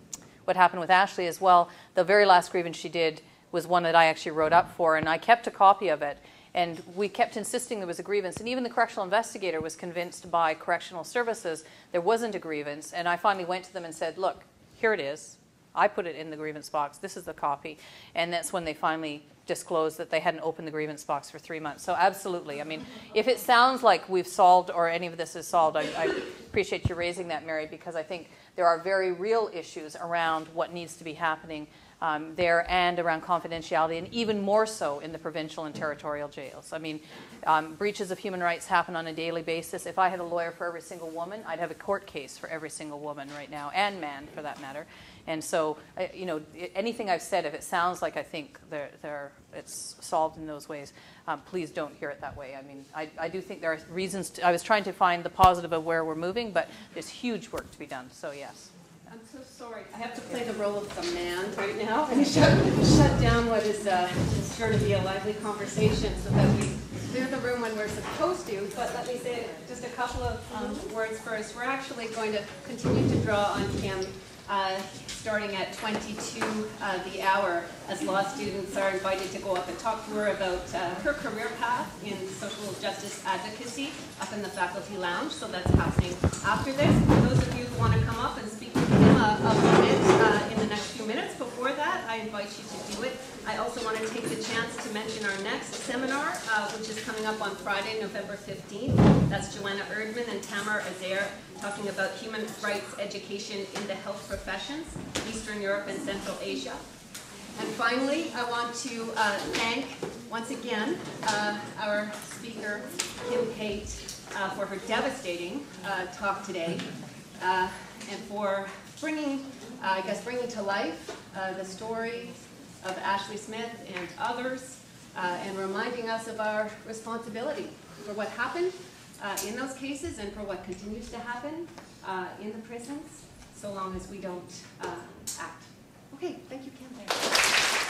what happened with Ashley as well. The very last grievance she did was one that I actually wrote up for, and I kept a copy of it. And we kept insisting there was a grievance, and even the correctional investigator was convinced by correctional services there wasn't a grievance. And I finally went to them and said, "Look, here it is. I put it in the grievance box. This is the copy." And that's when they finally disclosed that they hadn't opened the grievance box for three months. So absolutely, I mean, if it sounds like we've solved or any of this is solved, I, I appreciate you raising that, Mary, because I think there are very real issues around what needs to be happening um, there and around confidentiality, and even more so in the provincial and territorial jails. I mean, um, breaches of human rights happen on a daily basis. If I had a lawyer for every single woman, I'd have a court case for every single woman right now, and man for that matter. And so, you know, anything I've said, if it sounds like I think they're, they're, it's solved in those ways, um, please don't hear it that way. I mean, I, I do think there are reasons. To, I was trying to find the positive of where we're moving, but there's huge work to be done. So yes. I'm so sorry. I have to play the role of the man right now and shut, shut down what is uh, sure to be a lively conversation so that we clear the room when we're supposed to. But let me say just a couple of um, words first. We're actually going to continue to draw on Kim uh, starting at 22 uh, the hour as law students are invited to go up and talk to her about uh, her career path in social justice advocacy up in the faculty lounge. So that's happening after this. For those of you who want to come up and speak Kim a, a uh, in the next few minutes, before that, I invite you to do it. I also want to take the chance to mention our next seminar, uh, which is coming up on Friday, November 15th. That's Joanna Erdman and Tamar Ezer talking about human rights education in the health professions, Eastern Europe and Central Asia. And finally, I want to uh, thank once again uh, our speaker, Kim Pate, uh, for her devastating uh, talk today uh, and for bringing, uh, I guess, bringing to life uh, the story of Ashley Smith and others uh, and reminding us of our responsibility for what happened uh, in those cases and for what continues to happen uh, in the prisons so long as we don't act. Okay, thank you, Kim.